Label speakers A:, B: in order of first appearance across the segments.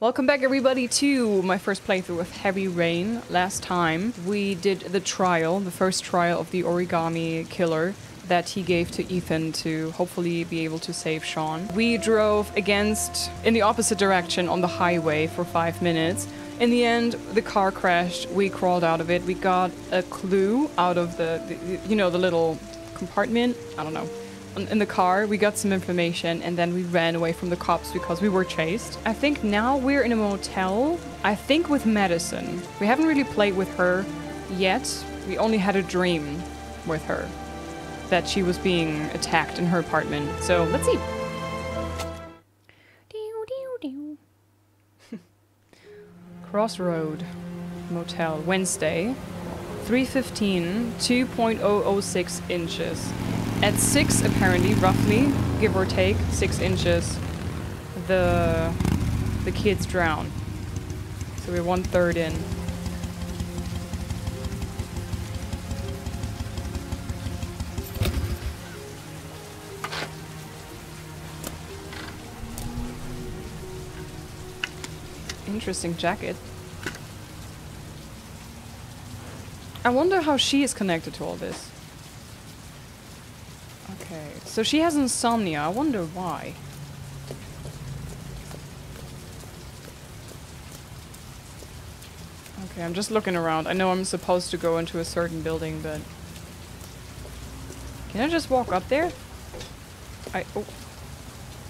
A: Welcome back everybody to my first playthrough of Heavy Rain. Last time we did the trial, the first trial of the origami killer that he gave to Ethan to hopefully be able to save Shaun. We drove against, in the opposite direction on the highway for five minutes. In the end, the car crashed, we crawled out of it, we got a clue out of the, the you know, the little compartment, I don't know, in the car, we got some information, and then we ran away from the cops because we were chased. I think now we're in a motel. I think with Madison. We haven't really played with her yet. We only had a dream with her that she was being attacked in her apartment. So let's see. Crossroad Motel, Wednesday, 315, 2.006 inches. At six, apparently, roughly, give or take, six inches, the the kids drown. So we're one third in. Interesting jacket. I wonder how she is connected to all this. Okay, so she has insomnia. I wonder why. Okay, I'm just looking around. I know I'm supposed to go into a certain building, but... Can I just walk up there? I... Oh.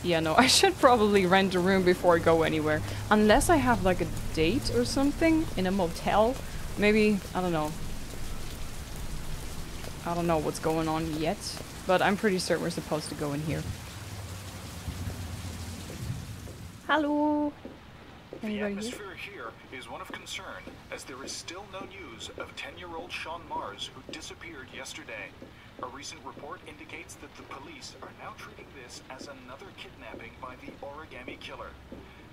A: Yeah, no, I should probably rent a room before I go anywhere. Unless I have, like, a date or something in a motel. Maybe, I don't know. I don't know what's going on yet. But I'm pretty certain we're supposed to go in here. Hello.
B: the atmosphere here? here is one of concern, as there is still no news of 10-year-old Shaun Mars, who disappeared yesterday. A recent report indicates that the police are now treating this as another kidnapping by the origami killer.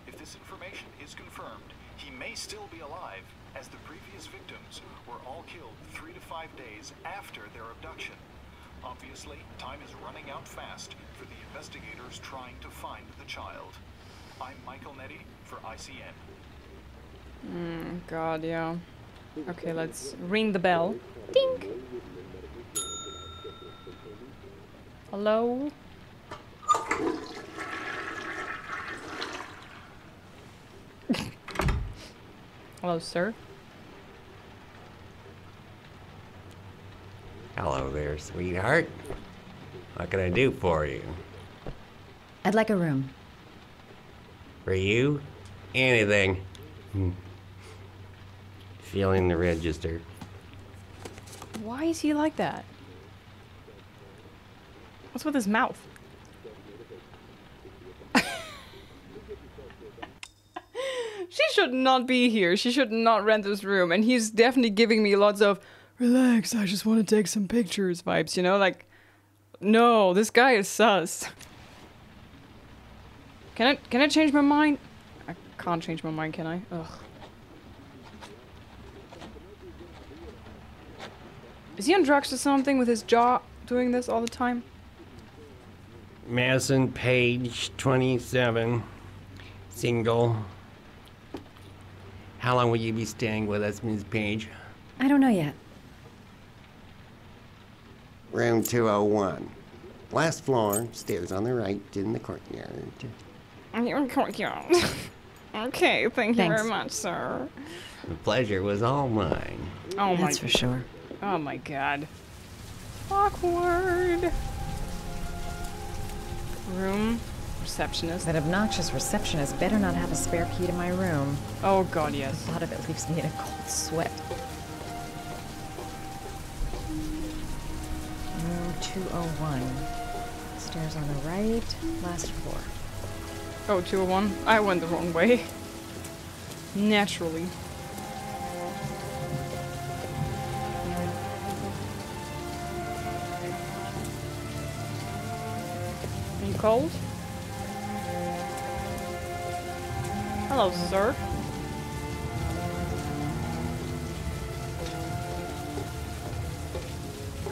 B: If this information is confirmed, he may still be alive, as the previous victims were all killed three to five days after their abduction. Obviously, time is running out fast for the investigators trying to find the child. I'm Michael Nettie for ICN.
A: Hmm, God, yeah. Okay, let's ring the bell. Ding! Hello? Hello, sir.
C: Hello there, sweetheart. What can I do for you?
D: I'd like a room.
C: For you? Anything. Hmm. Feeling the register.
A: Why is he like that? What's with his mouth? she should not be here. She should not rent this room. And he's definitely giving me lots of relax, I just want to take some pictures vibes, you know? Like, no, this guy is sus. Can I, can I change my mind? I can't change my mind, can I? Ugh. Is he on drugs or something with his jaw doing this all the time?
C: Madison Paige, 27, single. How long will you be staying with us, Ms. Paige?
D: I don't know yet.
C: Room 201. Last floor, stairs on the right, in the courtyard.
A: In the courtyard. okay, thank you very much, sir.
C: The pleasure was all mine.
D: Oh my That's for sure.
A: Oh my god. Awkward. Room. Receptionist.
D: That obnoxious receptionist better not have a spare key to my room.
A: Oh god, yes.
D: The thought of it leaves me in a cold sweat. 201. Stairs on the right, last floor.
A: Oh, 201? I went the wrong way. Naturally. Are you cold? Hello, sir.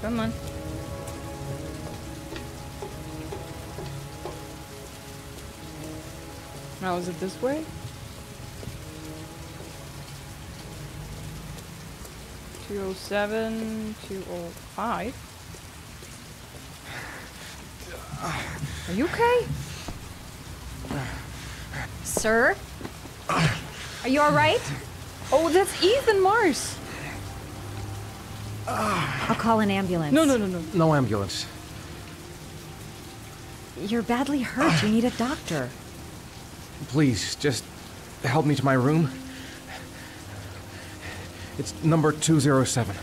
A: Come on. How is it this way? Two oh seven, two oh five. Are you okay?
E: Sir? Are you alright?
A: Oh, that's Ethan Mars!
E: I'll call an ambulance.
A: No, no, no, no.
F: No ambulance.
E: You're badly hurt. You need a doctor.
F: Please, just help me to my room. It's number 207.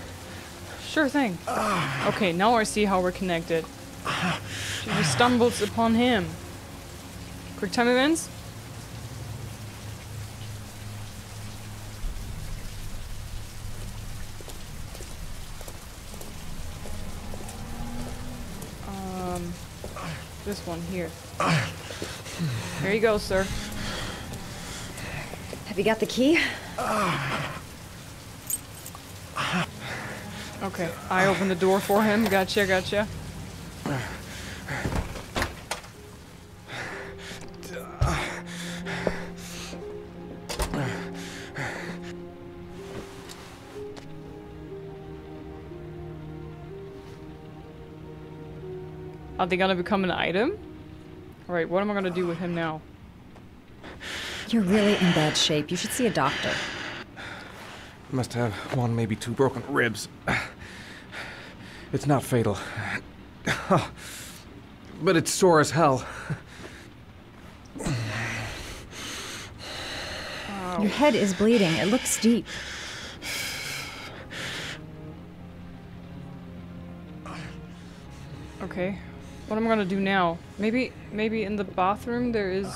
A: Sure thing. Okay, now I see how we're connected. She just stumbles upon him. Quick time events? Um, this one here. There you go, sir.
E: Have you got the key?
A: Okay, I open the door for him. Gotcha, gotcha. Are they gonna become an item? Alright, what am I gonna do with him now?
E: You're really in bad shape. You should see a doctor.
F: Must have one, maybe two broken ribs. It's not fatal. But it's sore as hell.
E: Your head is bleeding. It looks deep.
A: Okay. What am I gonna do now? Maybe, maybe in the bathroom there is...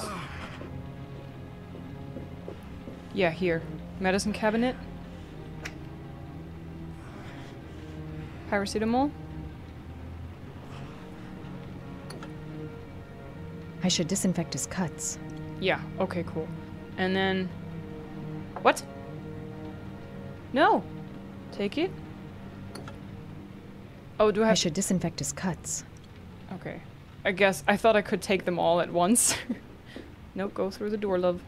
A: Yeah, here. Medicine cabinet. Paracetamol.
E: I should disinfect his cuts.
A: Yeah, okay, cool. And then... What? No! Take it? Oh, do I
E: I should disinfect his cuts.
A: Okay. I guess I thought I could take them all at once. nope, go through the door, love.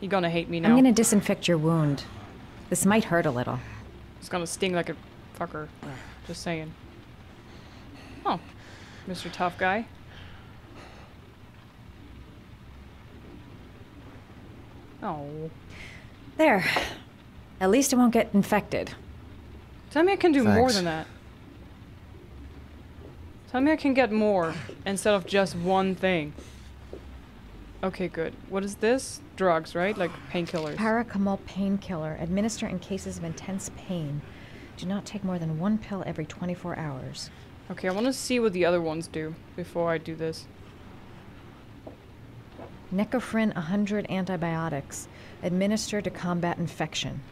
A: You're gonna hate me now.
E: I'm gonna disinfect your wound. This might hurt a little.
A: It's gonna sting like a fucker. Just saying. Oh, Mr. Tough Guy. Oh.
E: There. At least it won't get infected.
A: Tell me I can do more than that. Tell me I can get more instead of just one thing. Okay, good. What is this? Drugs, right? Like painkillers.
E: Paracamol painkiller. Administer in cases of intense pain. Do not take more than one pill every 24 hours.
A: Okay, I want to see what the other ones do before I do this.
E: Necofrin 100 antibiotics. Administer to combat infection.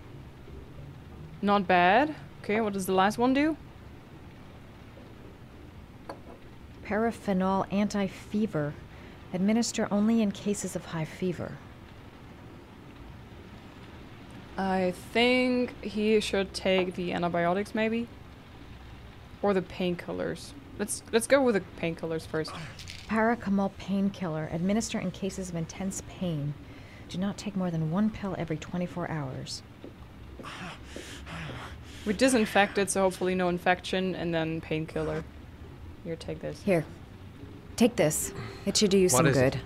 A: Not bad. Okay, what does the last one do?
E: Paraphenol anti-fever. Administer only in cases of high fever.
A: I think he should take the antibiotics, maybe, or the painkillers. Let's let's go with the painkillers first.
E: Paracamol painkiller. Administer in cases of intense pain. Do not take more than one pill every 24 hours.
A: Ah, We disinfected, so hopefully no infection, and then painkiller. Here, take this.
E: Here. Take this. It should do you
F: What
E: some
F: is it?
E: good.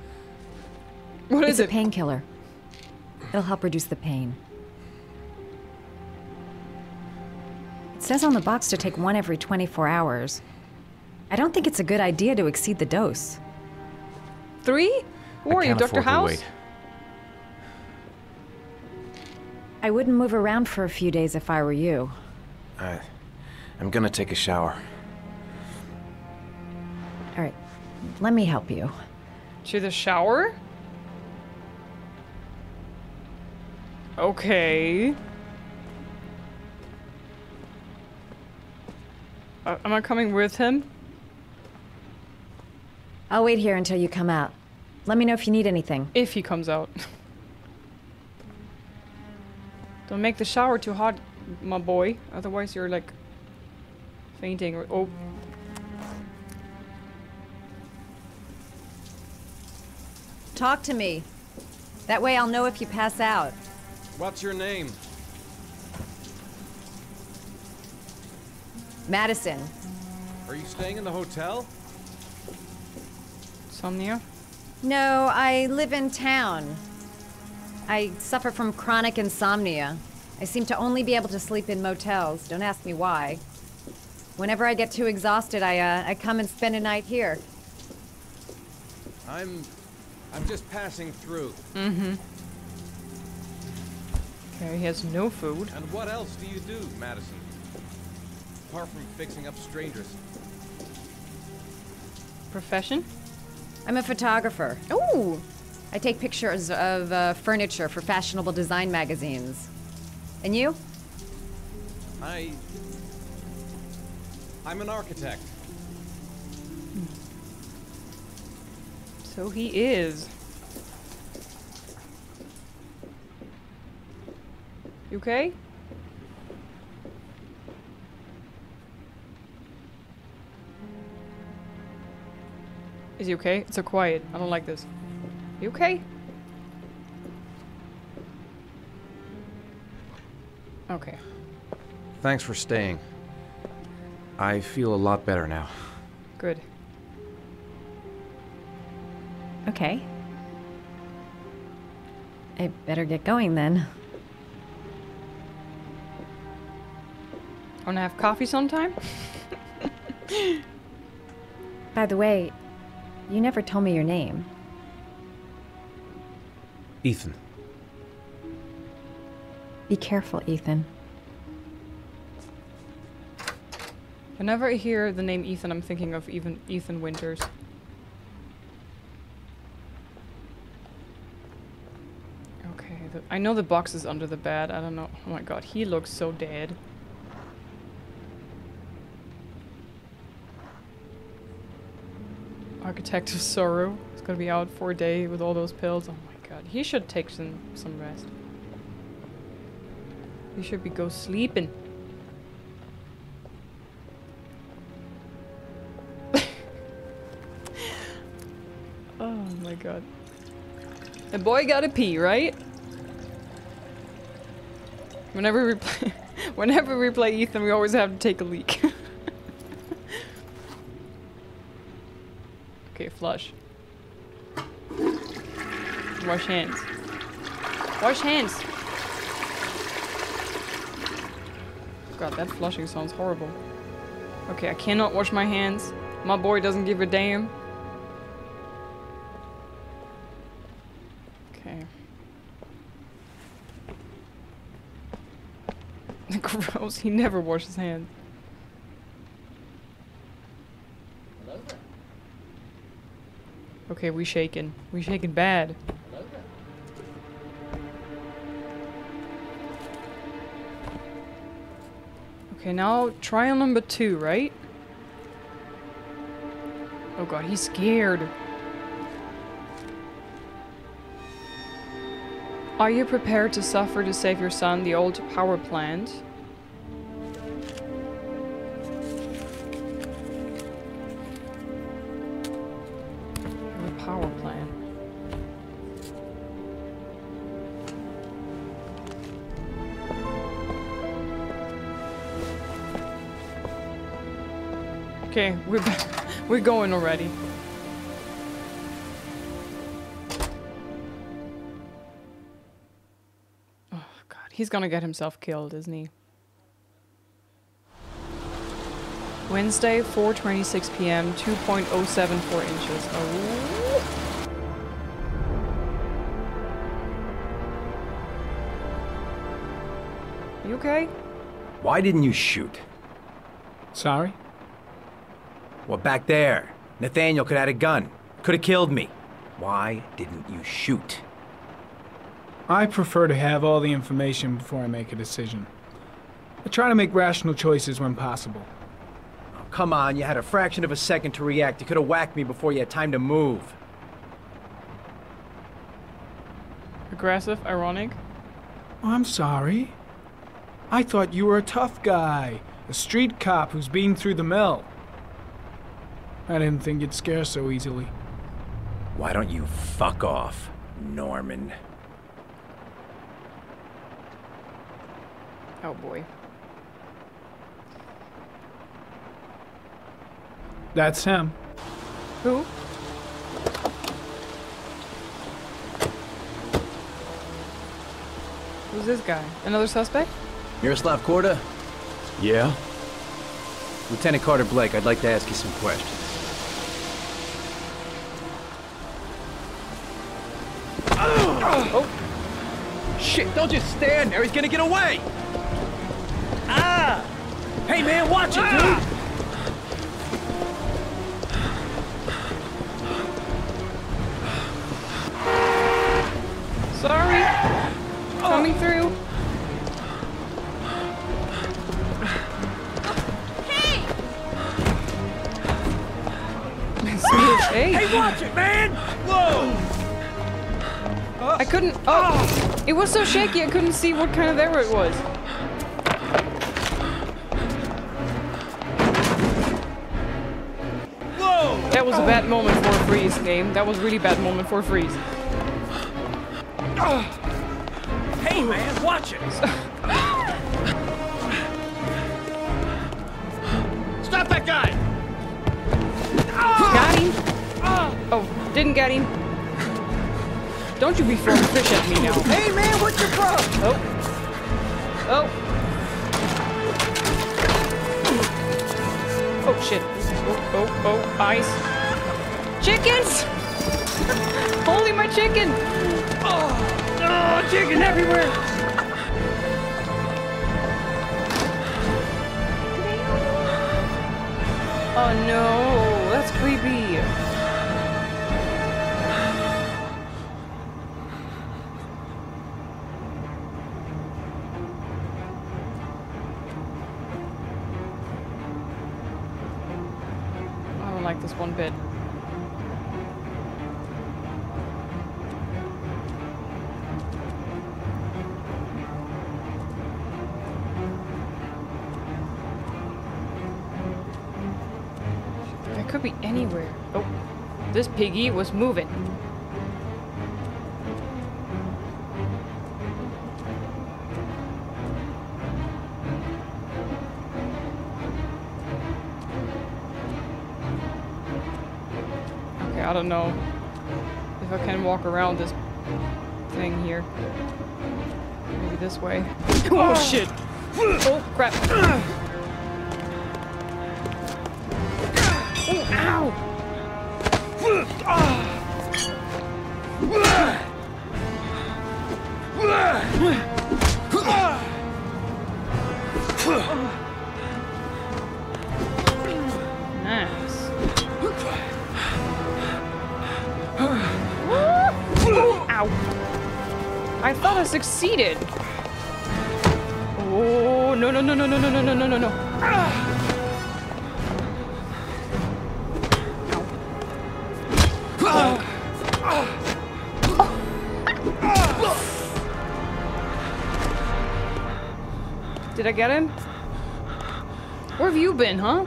A: What
E: it's
A: is
E: a painkiller. It'll help reduce the pain. It says on the box to take one every 24 hours. I don't think it's a good idea to exceed the dose.
A: Three? Who are you, Dr. House?
E: I wouldn't move around for a few days if I were you.
F: I, I'm gonna take a shower.
E: All right, let me help you.
A: To the shower? Okay. Uh, am I coming with him?
E: I'll wait here until you come out. Let me know if you need anything.
A: If he comes out. Don't make the shower too hot, my boy. Otherwise you're like fainting or oh
G: Talk to me.
E: That way I'll know if you pass out.
F: What's your name?
E: Madison.
F: Are you staying in the hotel?
A: Somnia?
E: No, I live in town. I suffer from chronic insomnia. I seem to only be able to sleep in motels. Don't ask me why. Whenever I get too exhausted, I, uh, I come and spend a night here.
F: I'm... I'm just passing through.
A: Mm-hmm. Okay, he has no food.
F: And what else do you do, Madison? Apart from fixing up strangers.
A: Profession?
E: I'm a photographer.
A: Ooh!
E: I take pictures of uh, furniture for fashionable design magazines. And you?
F: I... I'm an architect.
A: So he is. You okay? Is he okay? It's so quiet. I don't like this. You okay? Okay.
F: Thanks for staying. I feel a lot better now.
A: Good.
E: Okay. I better get going then.
A: Wanna have coffee sometime?
E: By the way, you never told me your name.
F: Ethan.
E: Be careful, Ethan.
A: Whenever I hear the name Ethan, I'm thinking of even Ethan Winters. Okay, the, I know the box is under the bed. I don't know. Oh my god, he looks so dead. Architect of Sorrow. He's gonna be out for a day with all those pills. Oh my god, he should take some some rest. He should be go sleeping. oh my god. The boy gotta pee, right? Whenever we play, whenever we play Ethan, we always have to take a leak. okay, flush. Wash hands. Wash hands. God, that flushing sounds horrible. Okay, I cannot wash my hands. My boy doesn't give a damn. Okay. Gross, he never washes his hands. Okay, we shaking. We shaking bad. Okay, now trial number two, right? Oh god, he's scared. Are you prepared to suffer to save your son, the old power plant? We're we're going already. Oh god, he's gonna get himself killed, isn't he? Wednesday, 4:26 p.m., 2.074 inches. Oh. You okay?
H: Why didn't you shoot?
I: Sorry?
H: Well, back there. Nathaniel could have had a gun. Could have killed me. Why didn't you shoot?
I: I prefer to have all the information before I make a decision. I try to make rational choices when possible.
H: Oh, come on, you had a fraction of a second to react. You could have whacked me before you had time to move.
A: Aggressive, ironic.
I: Oh, I'm sorry. I thought you were a tough guy, a street cop who's been through the mill. I didn't think you'd scare so easily.
H: Why don't you fuck off, Norman?
A: Oh boy.
I: That's him.
A: Who? Who's this guy? Another suspect?
H: Miroslav Korda?
J: Yeah?
H: Lieutenant Carter Blake, I'd like to ask you some questions.
J: Shit, don't just stand there. He's gonna get away. Ah! Hey, man, watch it, dude.
A: Sorry. Coming through. Hey!
J: Hey, watch it, man. Whoa!
A: I couldn't. Oh! It was so shaky, I couldn't see what kind of error it was.
J: Whoa!
A: That was a bad moment for a freeze game. That was a really bad moment for a freeze.
J: Hey, man, watch it. Stop that guy!
A: Got him. Oh, didn't get him. Don't you be throwing fish at me now.
J: Hey, man, what's your problem?
A: Oh. Oh. Oh shit. Oh, oh, oh, eyes. Chickens! Holy my chicken!
J: Oh, Oh, chicken everywhere.
A: Oh no, piggy was moving. Okay, I don't know if I can walk around this thing here. Maybe this way. oh ah. shit! Oh crap! Ah. Oh, ow! Succeeded. Oh no no no no no no no no no no no! Did I get him? Where have you been, huh?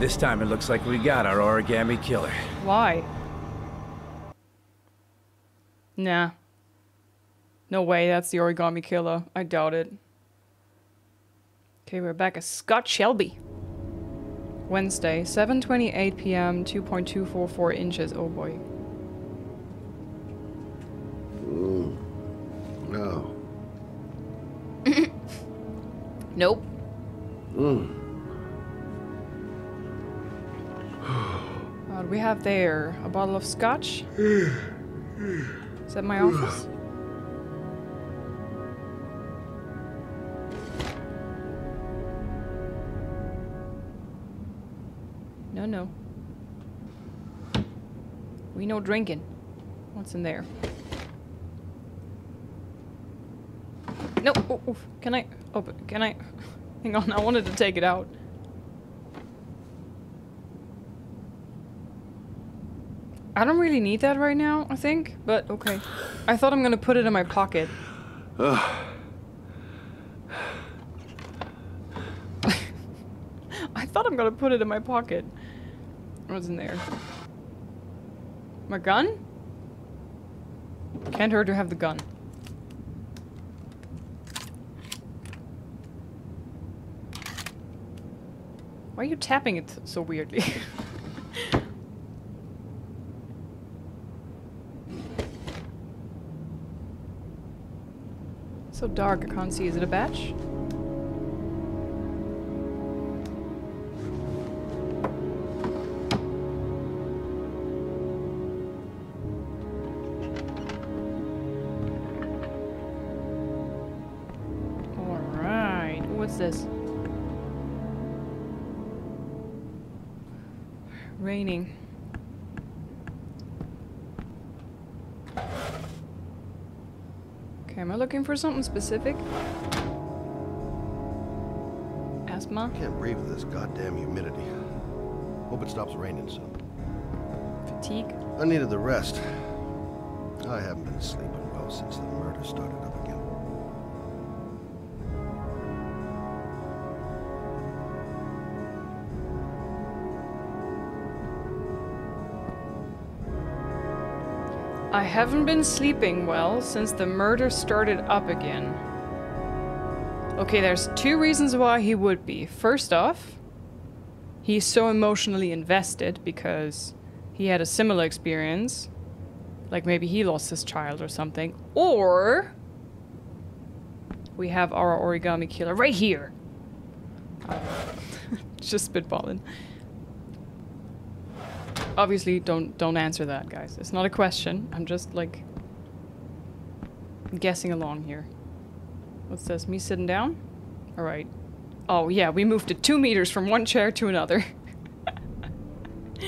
H: This time it looks like we got our origami killer.
A: Why? Nah. No way, that's the origami killer. I doubt it. Okay, we're back at Scott Shelby. Wednesday, 7.28 p.m., 2.244 inches. Oh boy. Nope. Mm. What do we have there? A bottle of scotch? Is that my office? No, no. We no drinking. What's in there? No. Oh, oh, can I Oh, open? Can I? Hang on. I wanted to take it out. I don't really need that right now, I think, but okay. I thought I'm gonna put it in my pocket. I thought I'm gonna put it in my pocket. It wasn't there? My gun? Can't hurt to have the gun. Why are you tapping it so weirdly? so dark, I can't see. Is it a batch? For something specific? Asthma?
K: I Can't breathe with this goddamn humidity. Hope it stops raining soon.
A: Fatigue?
K: I needed the rest. I haven't been sleeping well since the murder started up
A: haven't been sleeping well since the murder started up again. Okay, there's two reasons why he would be. First off, he's so emotionally invested because he had a similar experience. Like maybe he lost his child or something. Or we have our origami killer right here. Just spitballing. Obviously, don't don't answer that, guys. It's not a question. I'm just like guessing along here. What's this? Me sitting down? All right. Oh yeah, we moved it two meters from one chair to another.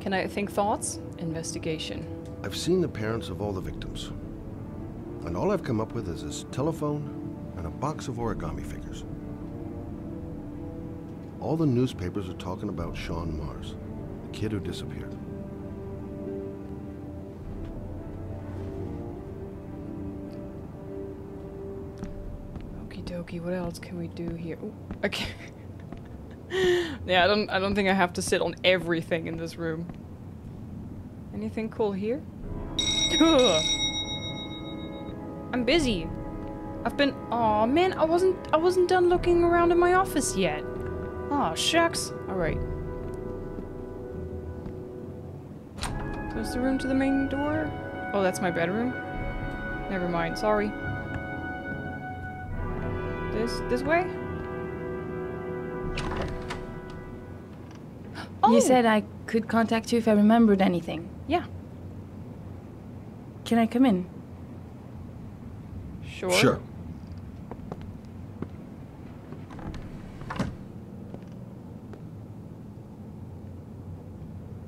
A: Can I think thoughts? Investigation.
K: I've seen the parents of all the victims. And all I've come up with is this telephone and a box of origami figures. All the newspapers are talking about Shaun Mars, the kid who disappeared.
A: Okie dokie, what else can we do here? Ooh, okay. yeah, I don't I don't think I have to sit on everything in this room. Anything cool here? I'm busy. I've been Oh man, I wasn't I wasn't done looking around in my office yet. Oh shucks. Alright. Close the room to the main door? Oh, that's my bedroom? Never mind, sorry. This this way? Oh.
L: You said I could contact you if I remembered anything.
A: Yeah.
L: Can I come in?
A: Sure.
K: Sure.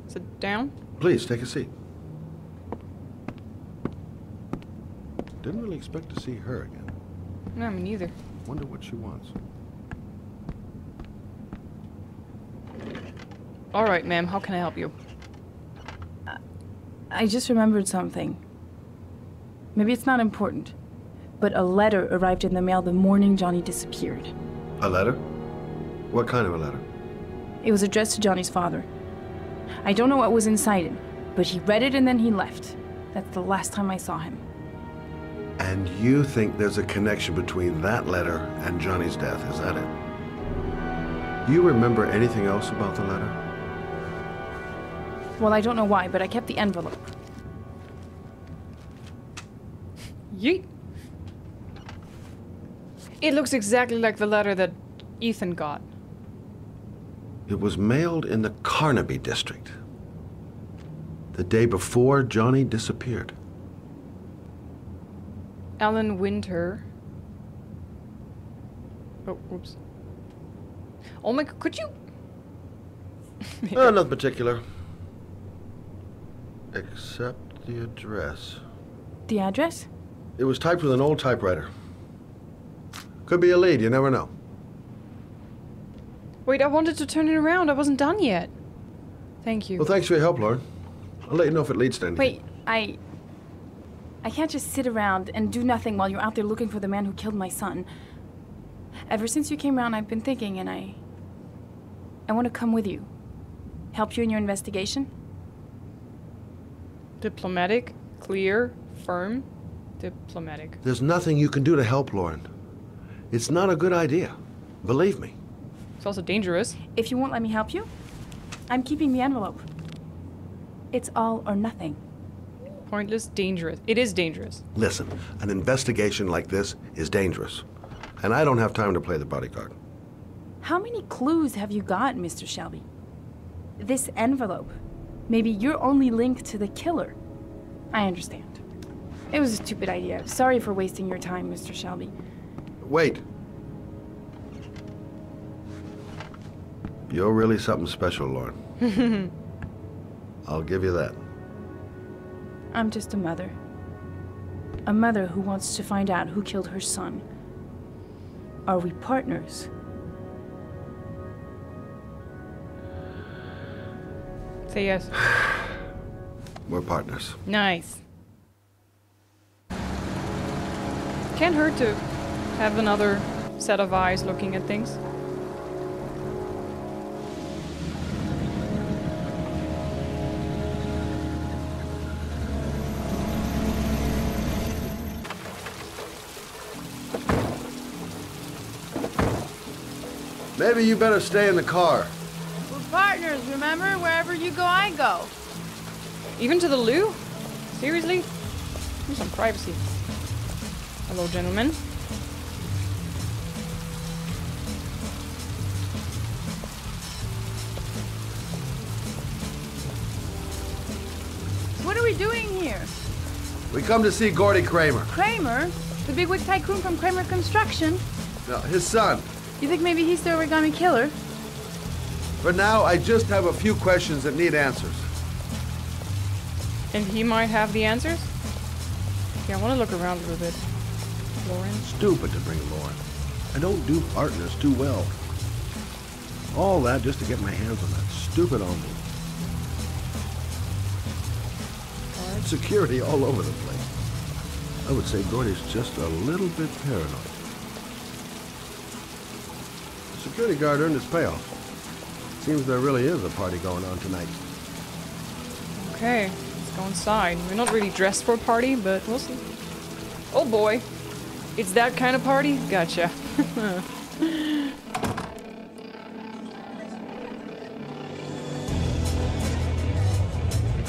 A: Sit down.
K: Please, take a seat. Didn't really expect to see her again.
A: No, me neither.
K: Wonder what she wants.
A: All right, ma'am. How can I help you?
L: I just remembered something. Maybe it's not important, but a letter arrived in the mail the morning Johnny disappeared.
K: A letter? What kind of a letter?
L: It was addressed to Johnny's father. I don't know what was inside it, but he read it and then he left. That's the last time I saw him.
K: And you think there's a connection between that letter and Johnny's death, is that it? You remember anything else about the letter?
L: Well, I don't know why, but I kept the envelope.
A: Yeet. It looks exactly like the letter that Ethan got.
K: It was mailed in the Carnaby district. The day before Johnny disappeared.
A: Alan Winter. Oh, oops. Oh my, could you?
K: Uh, nothing particular. Except the address.
L: The address?
K: It was typed with an old typewriter. Could be a lead, you never know.
A: Wait, I wanted to turn it around. I wasn't done yet. Thank you.
K: Well, thanks for your help, Lauren. I'll let you know if it leads to anything.
L: Wait, I. I can't just sit around and do nothing while you're out there looking for the man who killed my son. Ever since you came around, I've been thinking, and I. I want to come with you. Help you in your investigation?
A: Diplomatic, clear, firm. Diplomatic.
K: There's nothing you can do to help, Lauren. It's not a good idea. Believe me.
A: It's also dangerous.
L: If you won't let me help you, I'm keeping the envelope. It's all or nothing.
A: Pointless, dangerous. It is dangerous.
K: Listen, an investigation like this is dangerous. And I don't have time to play the bodyguard.
L: How many clues have you got, Mr. Shelby? This envelope. Maybe your only link to the killer. I understand. It was a stupid idea. Sorry for wasting your time, Mr. Shelby.
K: Wait. You're really something special, Lauren. I'll give you that.
L: I'm just a mother. A mother who wants to find out who killed her son. Are we partners?
A: Say yes.
K: We're partners.
A: Nice. Can't hurt to have another set of eyes looking at things.
K: Maybe you better stay in the car.
M: We're partners, remember? Wherever you go, I go.
A: Even to the loo? Seriously? Need some privacy. Hello, gentlemen.
M: What are we doing here?
K: We come to see Gordy Kramer.
M: Kramer? The bigwig tycoon from Kramer Construction?
K: No, his son.
M: You think maybe he's the origami killer?
K: For now, I just have a few questions that need answers.
A: And he might have the answers? Yeah, I want to look around a little bit. Lauren?
K: Stupid to bring Lauren. I don't do partners too well. All that just to get my hands on that stupid envelope. Security all over the place. I would say Gordy's just a little bit paranoid. Security guard earned his payoff. Seems there really is a party going on tonight.
A: Okay, let's go inside. We're not really dressed for a party, but we'll see. Oh boy. It's that kind of party? Gotcha.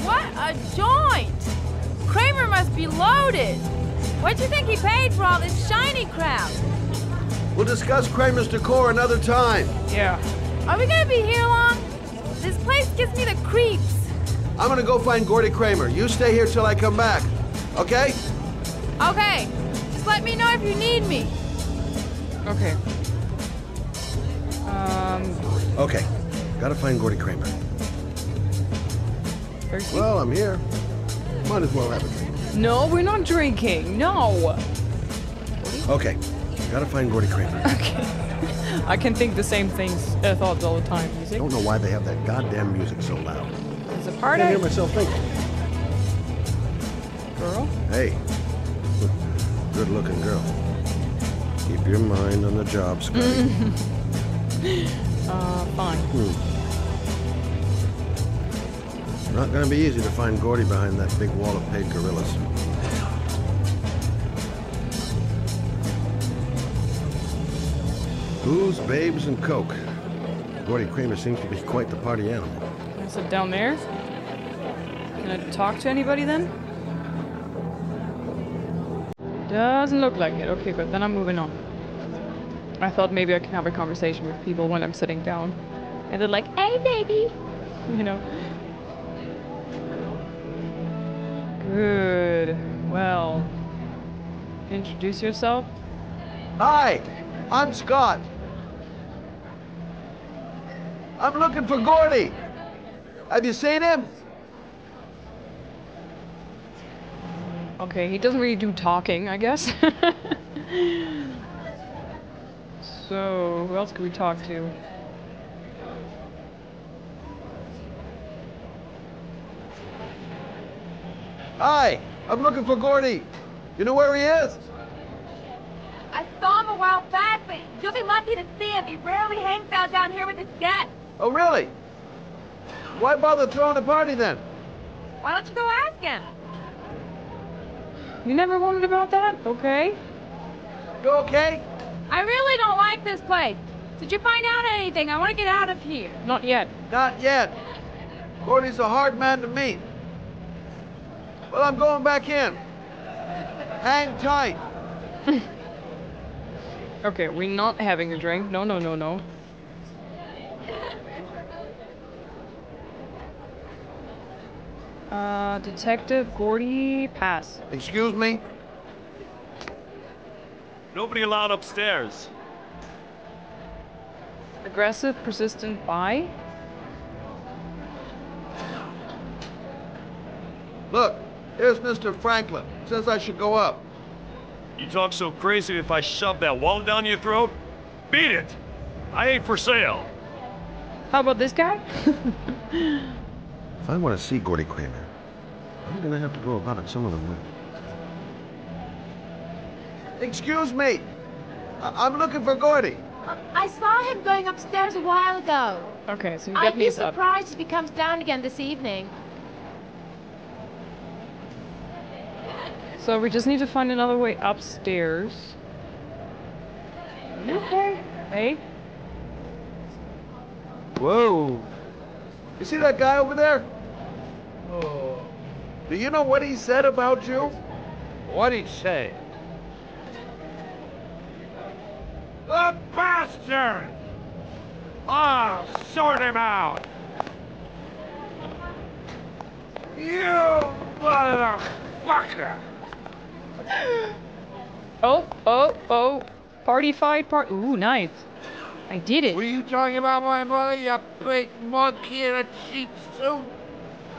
M: What a joint! Kramer must be loaded. What'd you think he paid for all this shiny crap?
K: We'll discuss Kramer's decor another time.
A: Yeah.
M: Are we gonna be here long? This place gives me the creeps.
K: I'm gonna go find Gordy Kramer. You stay here till I come back. Okay?
M: Okay, just let me know if you need me.
A: Okay. Um,
K: Okay. Gotta find Gordy Kramer.
A: thirsty?
K: Well, I'm here. Might as well have a drink.
A: No, we're not drinking. No.
K: Okay. Gotta find Gordy Kramer. Okay.
A: I can think the same things, uh, thoughts all the time.
K: I don't know why they have that goddamn music so loud.
A: It's a
K: I
A: party.
K: can't hear myself thinking.
A: Girl.
K: Hey. Good looking girl. Keep your mind on the job, Scotty.
A: Uh, fine.
K: Hmm. Not gonna be easy to find Gordy behind that big wall of paid gorillas. Booze, babes, and coke. Gordy Kramer seems to be quite the party animal.
A: Can I sit down there? Can I talk to anybody then? Doesn't look like it. Okay, good. Then I'm moving on. I thought maybe I can have a conversation with people when I'm sitting down. And they're like, hey, baby! You know? Good. Well, introduce yourself.
N: Hi, I'm Scott. I'm looking for Gordy. Have you seen him?
A: Okay, he doesn't really do talking, I guess. so, who else can we talk to?
N: Hi, I'm looking for Gordy. You know where he is?
O: I saw him a while back, but you'll be lucky to see him. He rarely hangs out down here with his guests.
N: Oh, really? Why bother throwing a party then?
O: Why don't you go ask him?
A: You never wondered about that? Okay.
N: You okay?
M: I really don't like this place. Did you find out anything? I want to get out of here.
A: Not yet.
N: Not yet. Gordi's a hard man to meet. Well, I'm going back in. Hang tight.
A: Okay, we're not having a drink. No, no, no, no. Uh, Detective Gordi, pass.
N: Excuse me?
P: Nobody allowed upstairs.
A: Aggressive, persistent buy?
N: Look, here's Mr. Franklin. Says I should go up.
P: You talk so crazy if I shove that wallet down your throat? Beat it! I ain't for sale.
A: How about this guy?
K: If I want to see Gordi Kramer, I'm gonna have to go about it some other way.
N: Excuse me. I- I'm looking for Gordi.
O: I saw him going upstairs a while ago.
A: Okay, so you
O: I'd
A: get
O: be
A: me up.
O: surprised if he comes down again this evening.
A: So we just need to find another way upstairs. Okay. Hey.
N: Whoa. You see that guy over there? Oh. Do you know what he said about you?
Q: What'd he say?
N: The bastard!
Q: I'll sort him out!
N: You motherfucker!
A: Oh, oh, oh. Party fight, part. Ooh, nice. I did it.
N: What are you talking about, my brother? You big monkey in a cheap suit?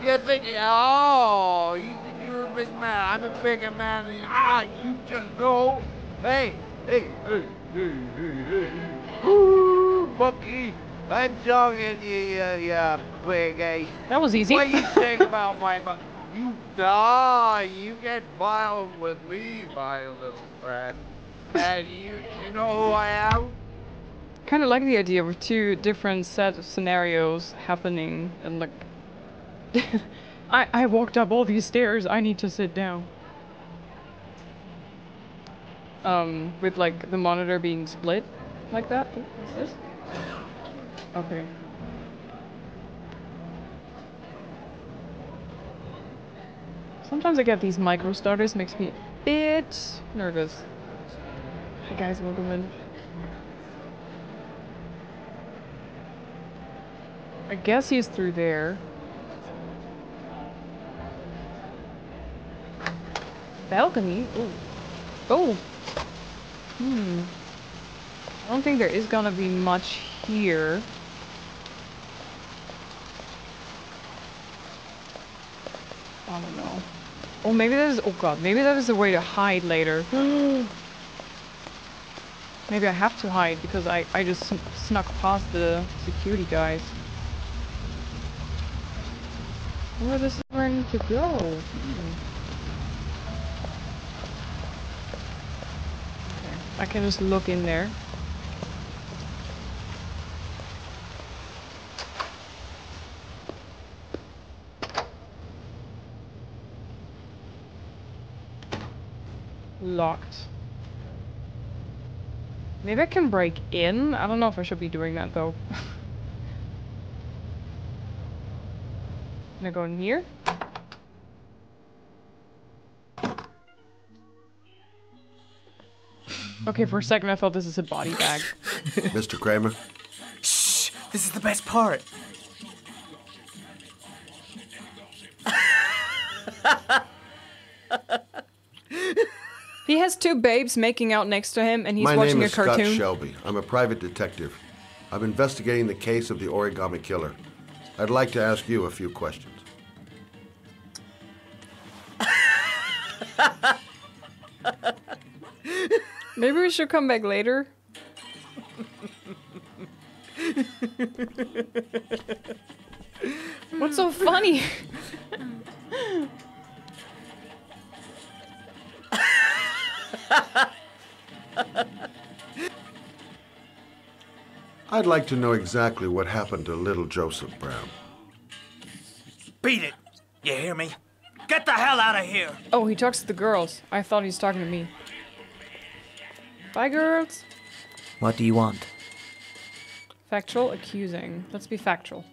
N: You think, oh, you think you're a big man. I'm a bigger man than you. Ah, you just know. Hey, hey, hey, hey, hey, hey. Ooh, monkey. I'm talking to you, you big eh?
A: That was easy.
N: What you think about my mo- You, ah, you get wild with me, my little friend. And you, you know who I am?
A: Kind of like the idea of two different set of scenarios happening and like. I I walked up all these stairs. I need to sit down. Um, with like the monitor being split, like that. Okay. Sometimes I get these micro starters, makes me a bit nervous. Hey guys, welcome in. I guess he's through there. Balcony? Ooh. Oh! Hmm. I don't think there is gonna be much here. I don't know. Oh, maybe that is. Oh god, maybe that is a way to hide later. maybe I have to hide because I I just sn- snuck past the security guys. Where this is where I need to go. Okay, I can just look in there. Locked. Maybe I can break in? I don't know if I should be doing that though. Gonna go in here. Okay, for a second I thought this is a body bag.
K: Mr. Kramer?
H: Shh! This is the best part.
A: He has two babes making out next to him and he's
K: My
A: watching
K: name
A: a
K: is Scott
A: cartoon.
K: Shelby. I'm a private detective. I'm investigating the case of the origami killer. I'd like to ask you a few questions.
A: Maybe we should come back later. What's so funny?
K: I'd like to know exactly what happened to little Joseph Brown.
H: Beat it! You hear me? Get the hell out of here!
A: Oh, he talks to the girls. I thought he was talking to me. Bye, girls.
R: What do you want?
A: Factual, accusing. Let's be factual.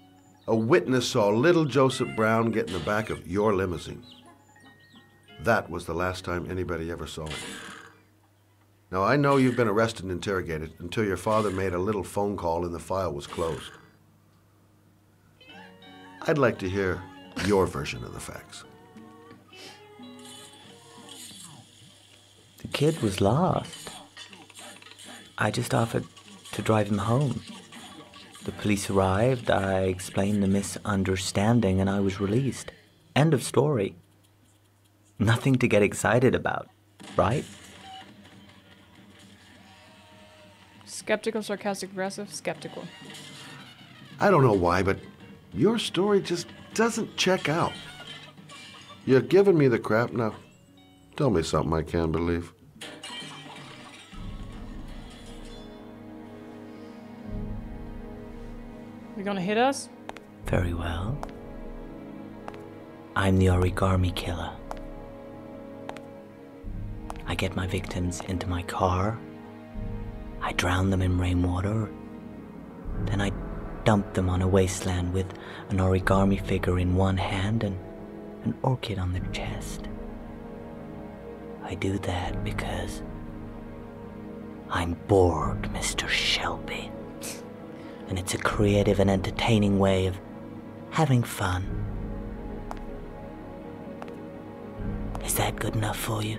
K: A witness saw little Joseph Brown get in the back of your limousine. That was the last time anybody ever saw him. Now, I know you've been arrested and interrogated until your father made a little phone call and the file was closed. I'd like to hear your version of the facts.
R: Kid was lost. I just offered to drive him home. The police arrived, I explained the misunderstanding, and I was released. End of story. Nothing to get excited about, right?
A: Skeptical, sarcastic, aggressive, skeptical.
K: I don't know why, but your story just doesn't check out. You're giving me the crap now. Tell me something I can't believe.
A: You gonna hit us?
R: Very well. I'm the origami killer. I get my victims into my car. I drown them in rainwater. Then I dump them on a wasteland with an origami figure in one hand and an orchid on their chest. I do that because I'm bored, Mr. Shelby. And it's a creative and entertaining way of having fun. Is that good enough for you?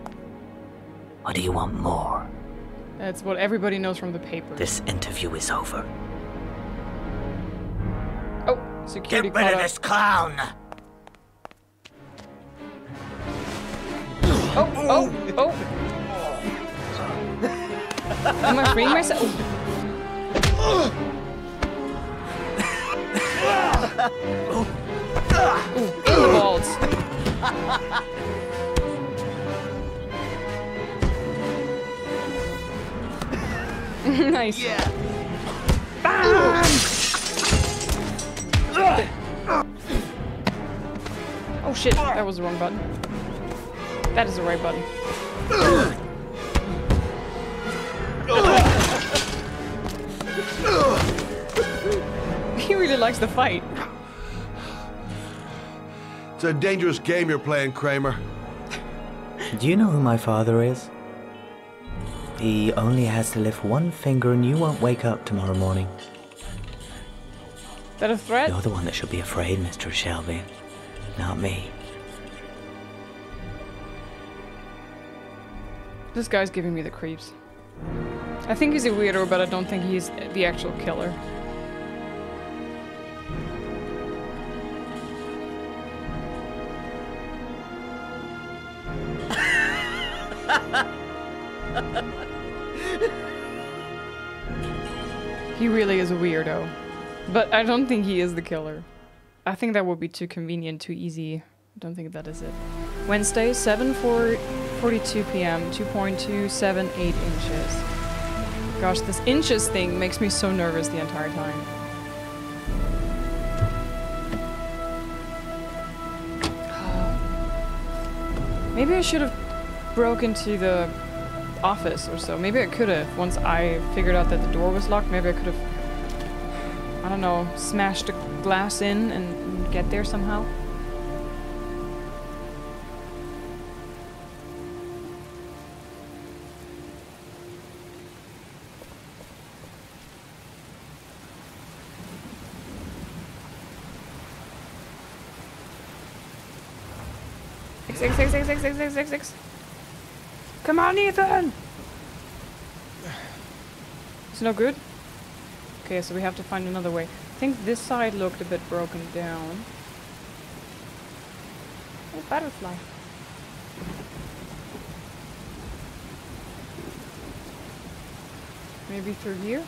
R: Or do you want more?
A: That's what everybody knows from the paper.
R: This interview is over.
A: Oh, security
R: Get rid of
A: up.
R: this clown!
A: Oh, oh, oh. Am I freeing myself? In the balls. nice. Yeah. Bam! Oh shit, that was the wrong button. That is the right button. he really likes the fight.
K: It's a dangerous game you're playing, Kramer.
R: Do you know who my father is? He only has to lift one finger and you won't wake up tomorrow morning.
A: Is that a threat?
R: You're the one that should be afraid, Mr. Shelby. Not me.
A: This guy's giving me the creeps. I think he's a weirdo, but I don't think he's the actual killer. He really is a weirdo. But I don't think he is the killer. I think that would be too convenient, too easy. I don't think that is it. Wednesday, 7 42 p.m., 2.278 inches. Gosh, this inches thing makes me so nervous the entire time. Maybe I should have broke into the office or so. Maybe I could have. Once I figured out that the door was locked, maybe I could have, I don't know, smashed the glass in and get there somehow. Six, six, six, six, six, six, six, six. Come on, Ethan! It's no good? Okay, so we have to find another way. I think this side looked a bit broken down. Oh, butterfly. Maybe through here?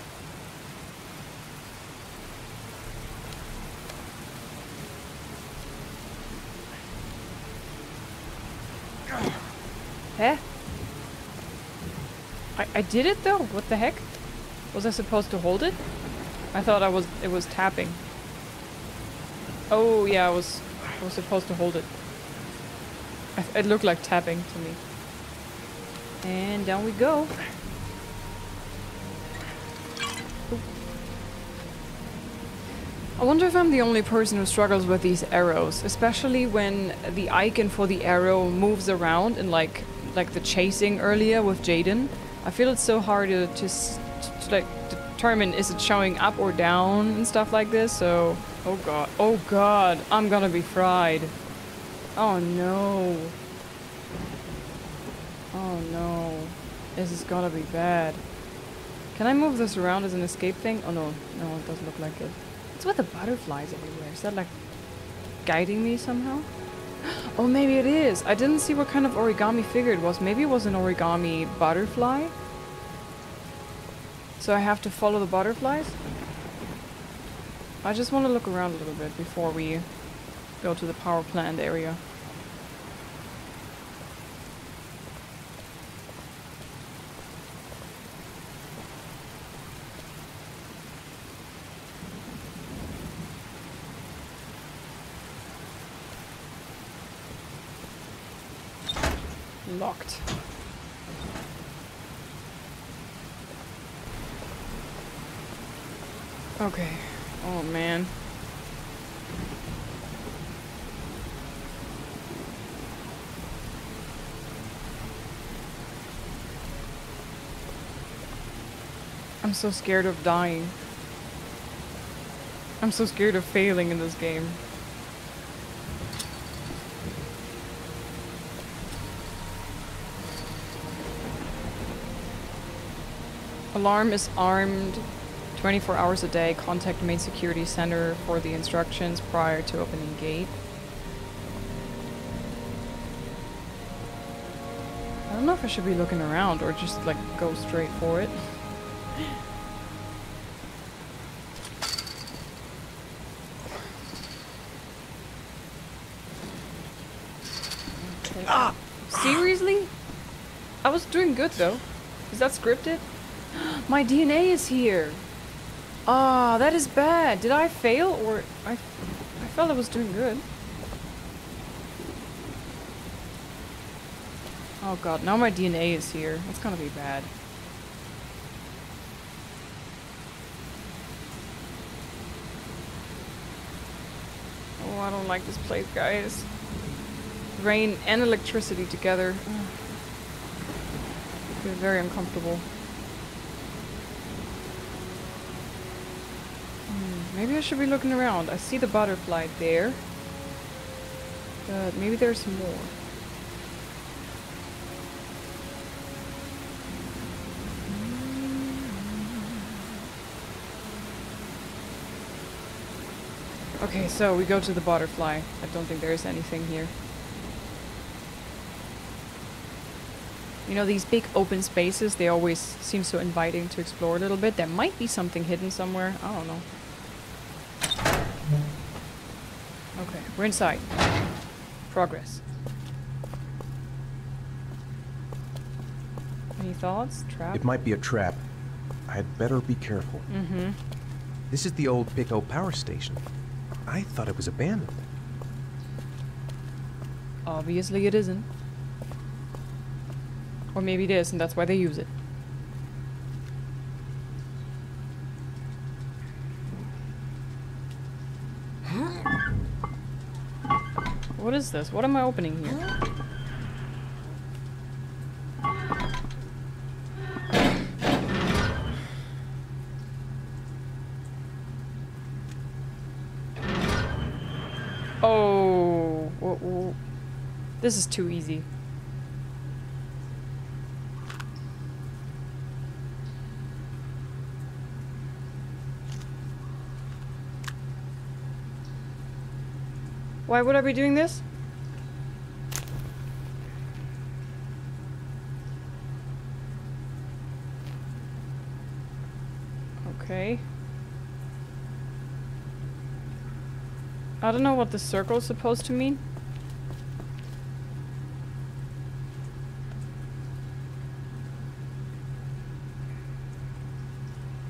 A: Huh? I, I did it though? What the heck? Was I supposed to hold it? I thought I was- it was tapping. Oh yeah, I was- I was supposed to hold it. it looked like tapping to me. And down we go. I wonder if I'm the only person who struggles with these arrows, especially when the icon for the arrow moves around in like like the chasing earlier with Jayden. I feel it's so hard to, to, to like determine is it showing up or down and stuff like this. So, oh god, oh god, I'm gonna be fried. Oh no. Oh no, this is gonna be bad. Can I move this around as an escape thing? Oh no, no, it doesn't look like it. It's with the butterflies everywhere? Is that like guiding me somehow? Oh, maybe it is. I didn't see what kind of origami figure it was. Maybe it was an origami butterfly. So I have to follow the butterflies? I just want to look around a little bit before we go to the power plant area. Locked. Okay. Oh man. I'm so scared of dying. I'm so scared of failing in this game. Alarm is armed 24 hours a day. Contact main security center for the instructions prior to opening gate. I don't know if I should be looking around or just like go straight for it. Ah! Seriously? I was doing good though. Is that scripted? My DNA is here. Ah, that is bad. Did I fail or I I felt I was doing good. Oh god, now my DNA is here. That's gonna be bad. Oh, I don't like this place, guys. Rain and electricity together. Ugh. Feel very uncomfortable. Hmm, maybe I should be looking around. I see the butterfly there. But maybe there's more. Okay, so we go to the butterfly. I don't think there is anything here. You know, these big open spaces, they always seem so inviting to explore a little bit. There might be something hidden somewhere. I don't know. Okay, we're inside. Progress. Any thoughts? Trap?
S: It might be a trap. I'd better be careful.
A: Mm-hmm.
S: This is the old Pico power station. I thought it was abandoned.
A: Obviously it isn't. Or maybe it is, and that's why they use it. What is this? What am I opening here? Oh, wha- wha- this is too easy. Why would I be doing this? Okay. I don't know what the circle is supposed to mean.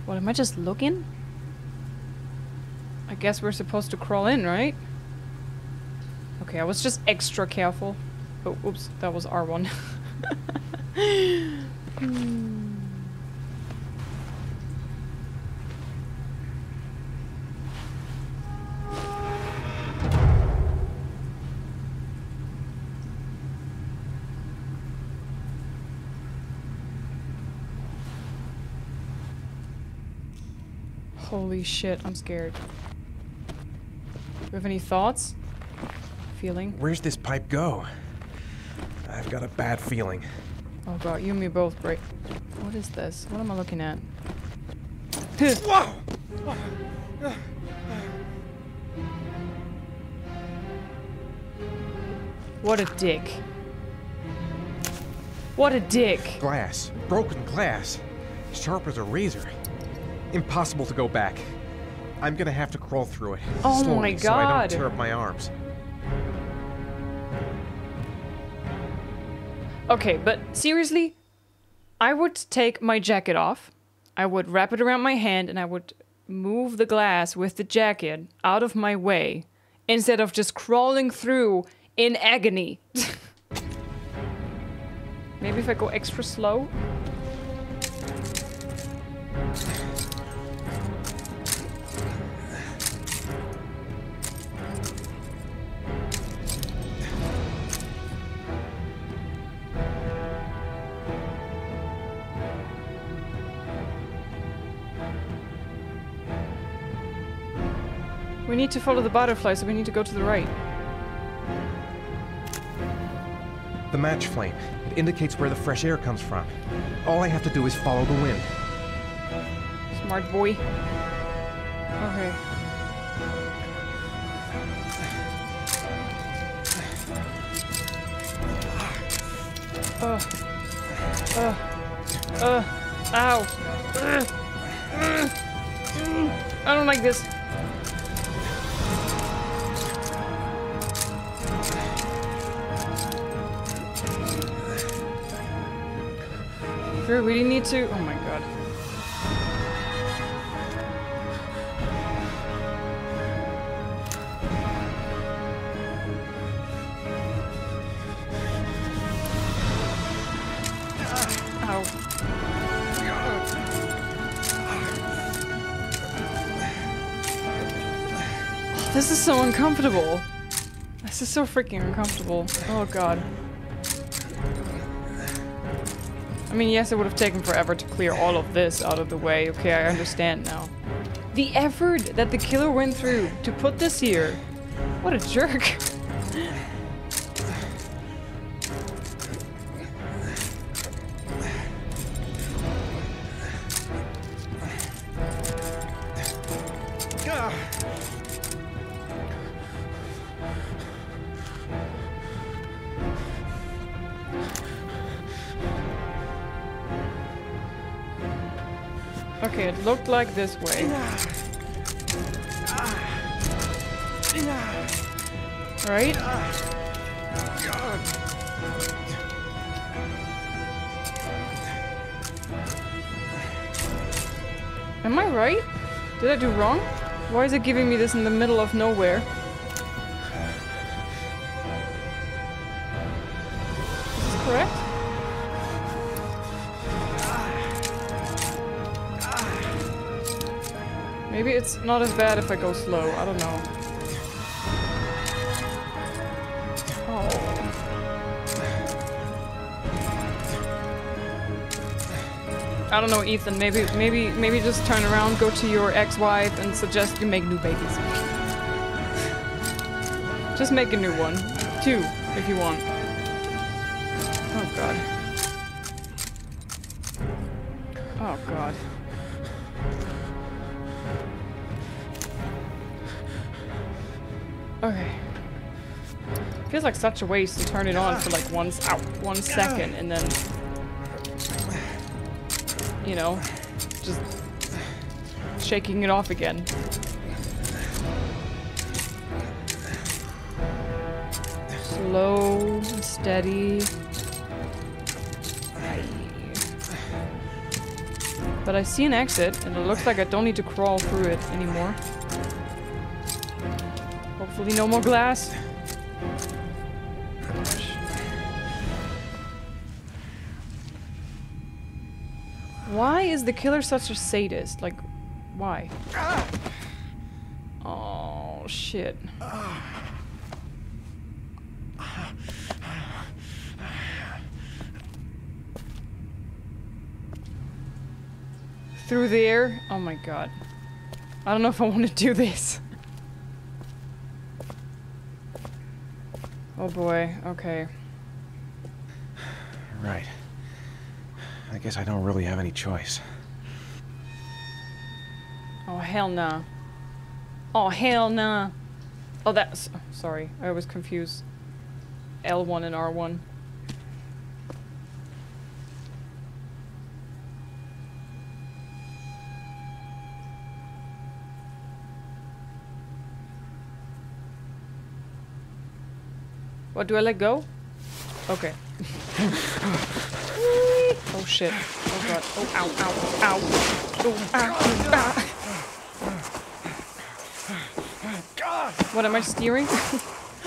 A: What, am I just looking? I guess we're supposed to crawl in, right? Okay, I was just extra careful. Oh, oops, that was R1. hmm. Holy shit, I'm scared. Do you have any thoughts? Feeling?
S: Where's this pipe go? I've got a bad feeling.
A: Oh god, you and me both break. What is this? What am I looking at?
S: Whoa!
A: What a dick. What a dick.
S: Glass. Broken glass. Sharp as a razor. Impossible to go back. I'm gonna have to crawl through it.
A: Oh
S: slowly
A: my
S: So I don't tear up my arms.
A: Okay, but seriously, I would take my jacket off, I would wrap it around my hand, and I would move the glass with the jacket out of my way instead of just crawling through in agony. Maybe if I go extra slow. Need to follow the butterfly, so we need to go to the right.
S: The match flame. It indicates where the fresh air comes from. All I have to do is follow the wind.
A: Smart boy. Okay. Ugh. Ugh. Ugh. Ow. Ugh. Ugh. Mm. I don't like this. Do we really need to? Oh my god. Ah, ow. This is so uncomfortable. This is so freaking uncomfortable. Oh god. I mean, yes, it would have taken forever to clear all of this out of the way. Okay, I understand now. The effort that the killer went through to put this here. What a jerk. like this way. Right? Am I right? Did I do wrong? Why is it giving me this in the middle of nowhere? Not as bad if I go slow. I don't know. Oh. I don't know, Ethan. Maybe, maybe, maybe just turn around, go to your ex-wife, and suggest you make new babies. just make a new one, two, if you want. Oh god. Oh god. Okay. Feels like such a waste to turn it on for like one, ow, one second and then, you know, just shaking it off again. Slow and steady. But I see an exit, and it looks like I don't need to crawl through it anymore. Hopefully no more glass. Why is the killer such a sadist? Like, why? Oh, shit. Through there? Oh my god. I don't know if I want to do this. Oh boy, okay.
S: Right. I guess I don't really have any choice.
A: Oh, hell nah. Oh, hell nah. Oh, that's... Sorry, I was confused. L1 and R1. What, do I let go? Okay. oh shit. Oh god. Oh, ow, ow, ow. Oh, ow, ow. What, am I steering?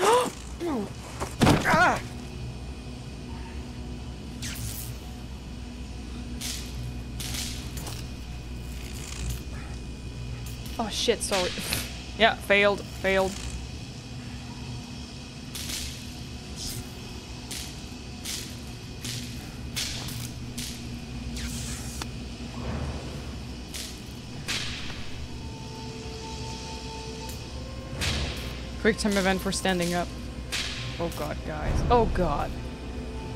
A: oh shit, sorry. yeah, failed, failed. Quick time event for standing up. Oh god, guys. Oh god.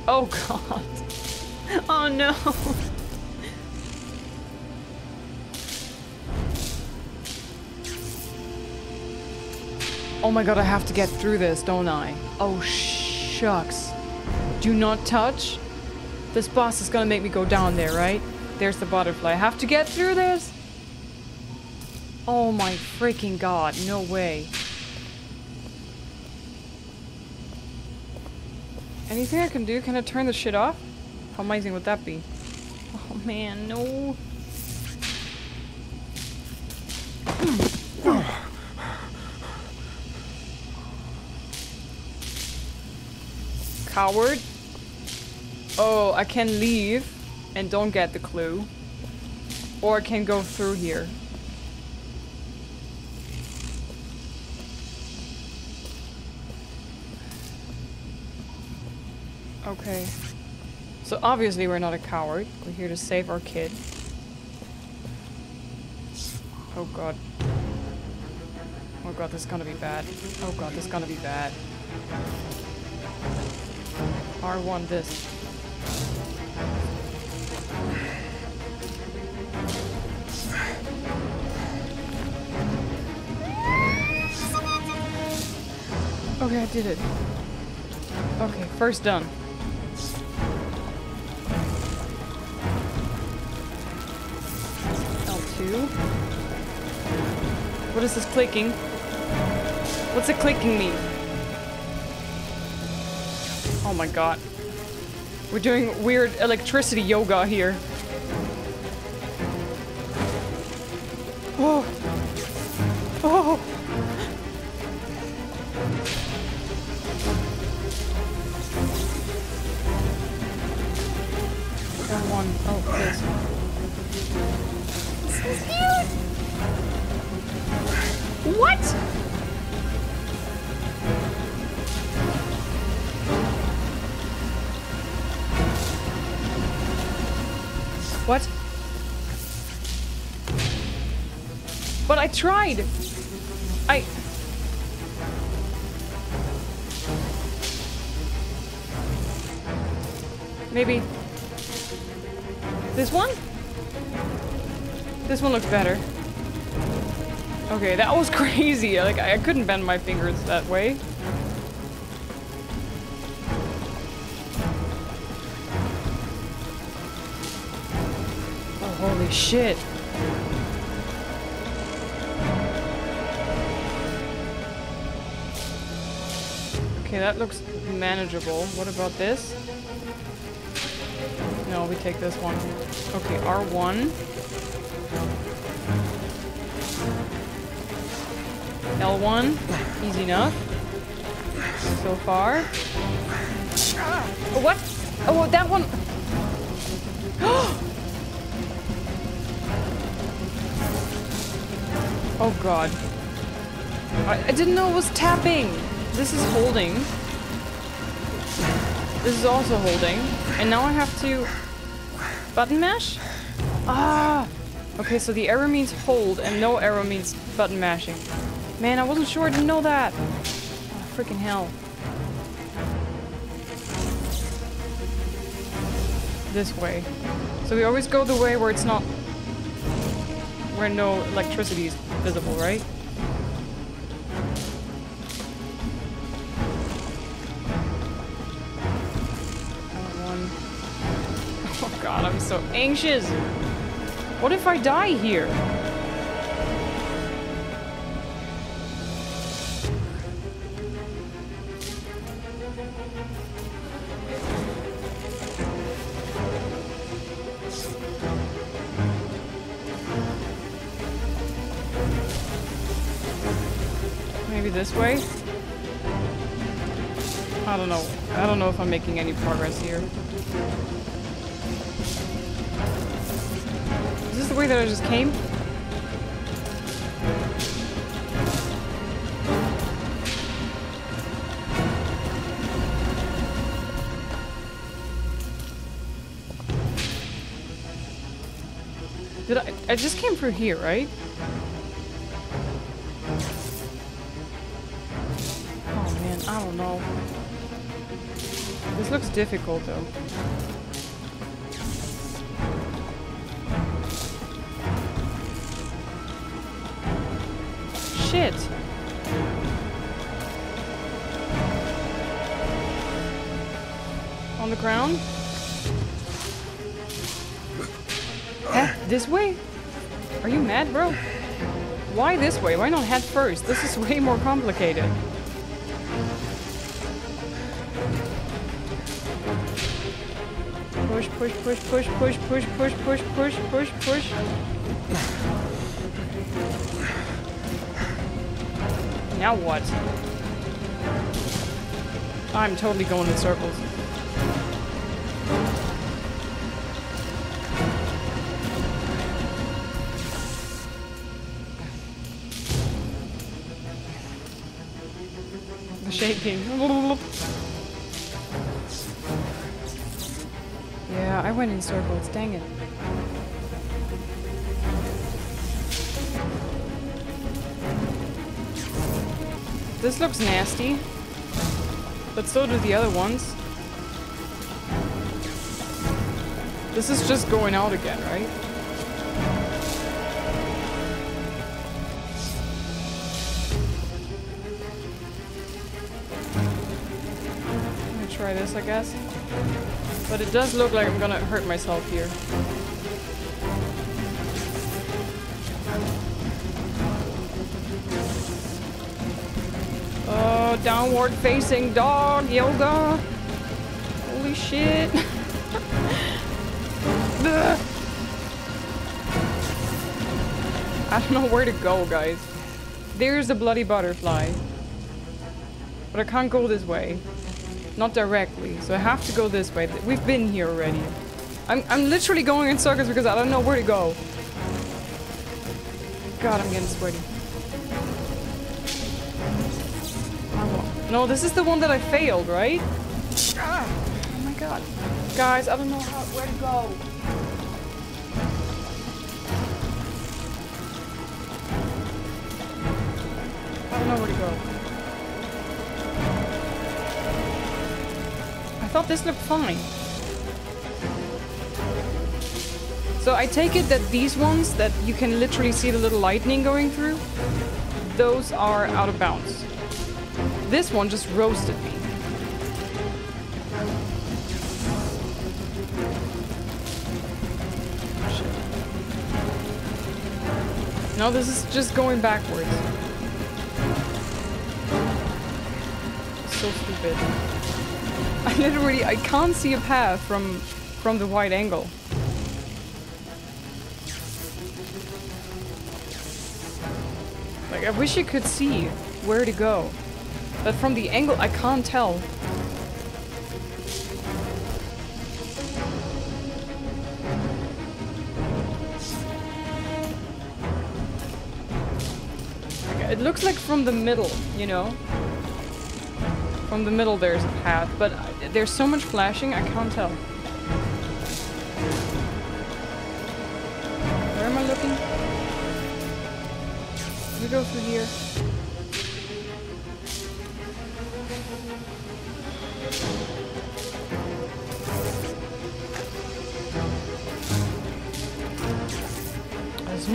A: Oh god. Oh no. Oh my god, I have to get through this, don't I? Oh shucks. Do not touch. This boss is gonna make me go down there, right? There's the butterfly. I have to get through this? Oh my freaking god, no way. Anything I can do? Can I turn the shit off? How amazing would that be? Oh man, no. Coward. Oh, I can leave and don't get the clue. Or I can go through here. Okay. So obviously we're not a coward. We're here to save our kid. Oh god. Oh god, this is gonna be bad. Oh god, this is gonna be bad. R1 this. Okay, I did it. Okay, first done. What is is clicking? What's it clicking me? Oh my god. We're doing weird electricity yoga here. Tried. I... Maybe... This one? This one looks better. Okay, that was crazy. Like, I couldn't bend my fingers that way. Oh, holy shit. Okay, that looks manageable. What about this? No, we take this one. Okay, R1. L1. Easy enough. So far. Oh, what? Oh, that one. oh god. I, I didn't know it was tapping. This is holding. This is also holding. And now I have to... Button mash? Ah! Okay, so the arrow means hold, and no arrow means button mashing. Man, I wasn't sure. I didn't know that. Oh, freaking hell. This way. So we always go the way where it's not... Where no electricity is visible, right? Anxious! What if I die here? Maybe this way? I don't know. I don't know if I'm making any progress here. Way that I just came? Did I- I just came through here, right? Oh man, I don't know. This looks difficult though. Shit. On the ground? Head this way? Are you mad, bro? Why this way? Why not head first? This is way more complicated. Push, push, push, push, push, push, push, push, push, push, push. Now what? I'm totally going in circles. The shaking. Yeah, I went in circles, dang it. This looks nasty. But so do the other ones. This is just going out again, right? I'm gonna try this, I guess. But it does look like I'm gonna hurt myself here. Downward facing dog yoga. Holy shit. I don't know where to go, guys. There's a bloody butterfly. But I can't go this way. Not directly, so I have to go this way. We've been here already. I'm, I'm literally going in circles because I don't know where to go. God, I'm getting sweaty. No, this is the one that I failed, right? Ah, oh my god. Guys, I don't know how, where to go. I don't know where to go. I thought this looked fine. So I take it that these ones that you can literally see the little lightning going through, those are out of bounds. This one just roasted me. No, this is just going backwards. So stupid. I literally, I can't see a path from, from the wide angle. Like, I wish you could see where to go. But from the angle, I can't tell. It looks like from the middle, you know? From the middle there's a path, but there's so much flashing, I can't tell. Where am I looking? we go through here?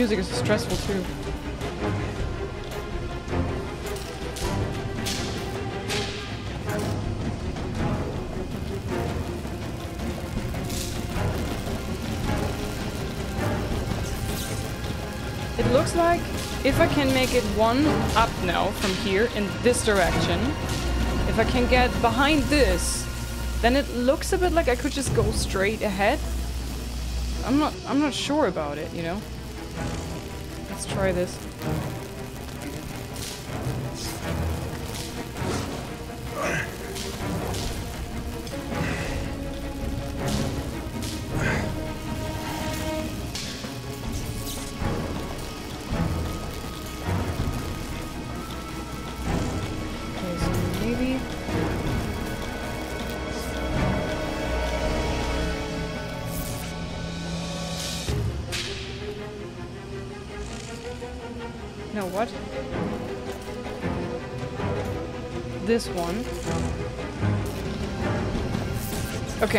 A: Music is stressful too. It looks like if I can make it one up now from here in this direction, if I can get behind this, then it looks a bit like I could just go straight ahead. I'm not I'm not sure about it, you know. Try this.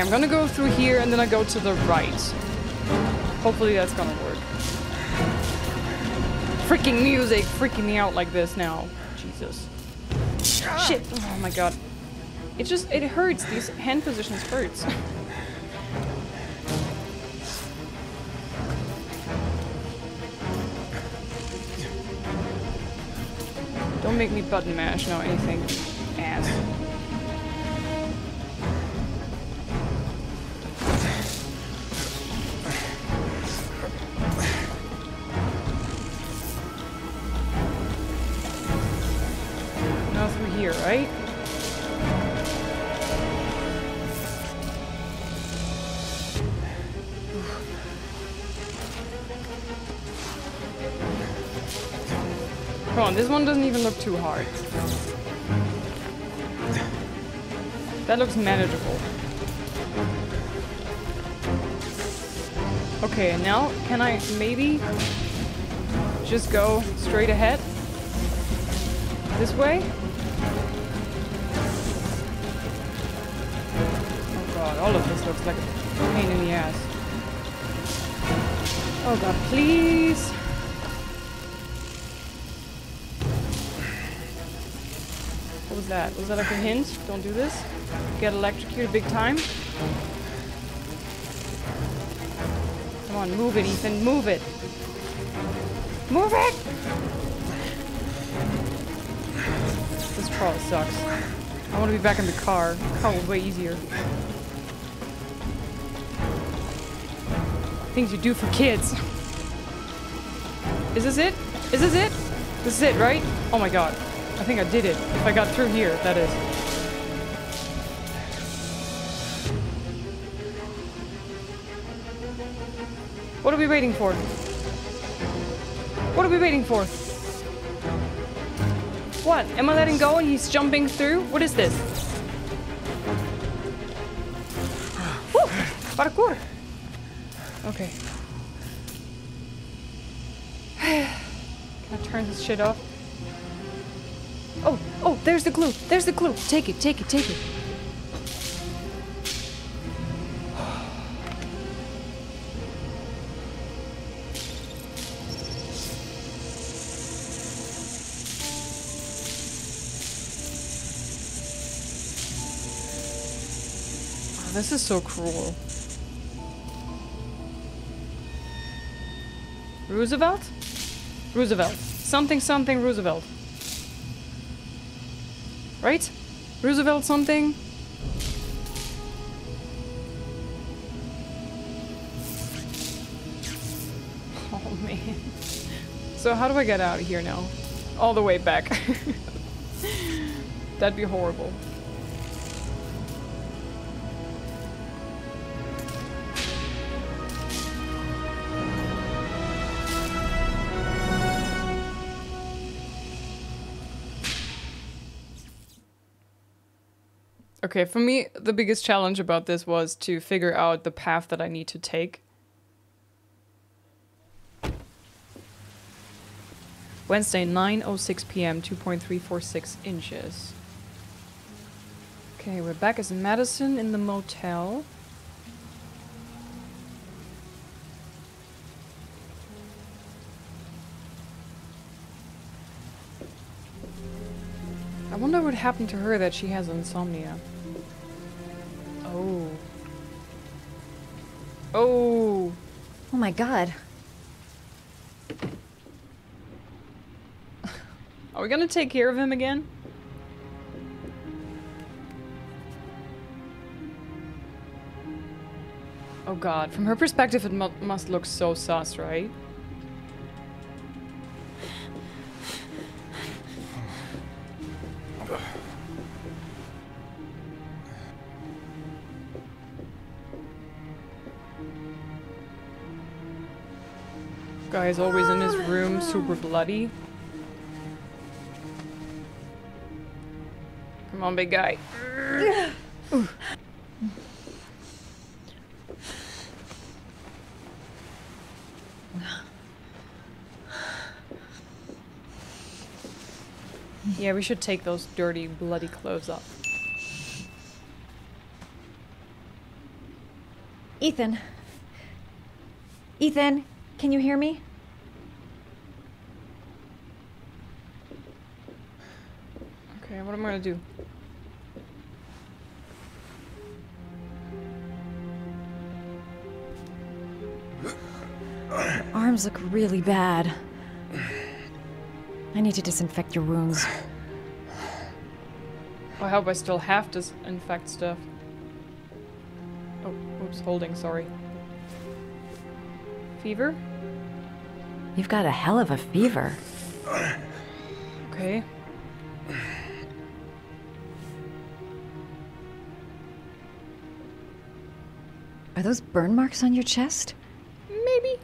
A: I'm gonna go through here and then I go to the right. Hopefully that's gonna work. Freaking music freaking me out like this now. Jesus. Shit! Oh my god. It just, it hurts. These hand positions hurts. Don't make me button mash, no anything. Looks manageable. Okay, now can I maybe just go straight ahead? This way? Oh god, all of this looks like a pain in the ass. Oh god, please! Was that? Was that like a hint? Don't do this? Get electrocuted big time? Come on, move it, Ethan, move it! Move it! This trial sucks. I want to be back in the car. Car was way easier. Things you do for kids. Is this it? Is this it? This is it, right? Oh my god. I think I did it. If I got through here, that is. What are we waiting for? What are we waiting for? What? Am I letting go and he's jumping through? What is this? Woo! Parkour! Okay. Can I turn this shit off? There's the clue. There's the clue. Take it, take it, take it. Oh, this is so cruel. Roosevelt? Roosevelt. Something something Roosevelt. Right? Roosevelt something? Oh man. So how do I get out of here now? All the way back. That'd be horrible. Okay, for me, the biggest challenge about this was to figure out the path that I need to take. Wednesday, 9.06 p.m., 2.346 inches. Okay, we're back as Madison in the motel. I wonder what happened to her that she has insomnia. Oh. Oh.
E: Oh my god.
A: Are we gonna take care of him again? Oh god, from her perspective it mu must look so sus, right? Guy's always in his room, super bloody. Come on, big guy. Yeah, we should take those dirty, bloody clothes off.
E: Ethan. Ethan, can you hear me?
A: Okay, what am I gonna do?
E: Arms look really bad. I need to disinfect your wounds.
A: I hope I still have to infect stuff. Oh, oops, holding, sorry. Fever?
E: You've got a hell of a fever.
A: Okay.
E: Are those burn marks on your chest?
A: Maybe.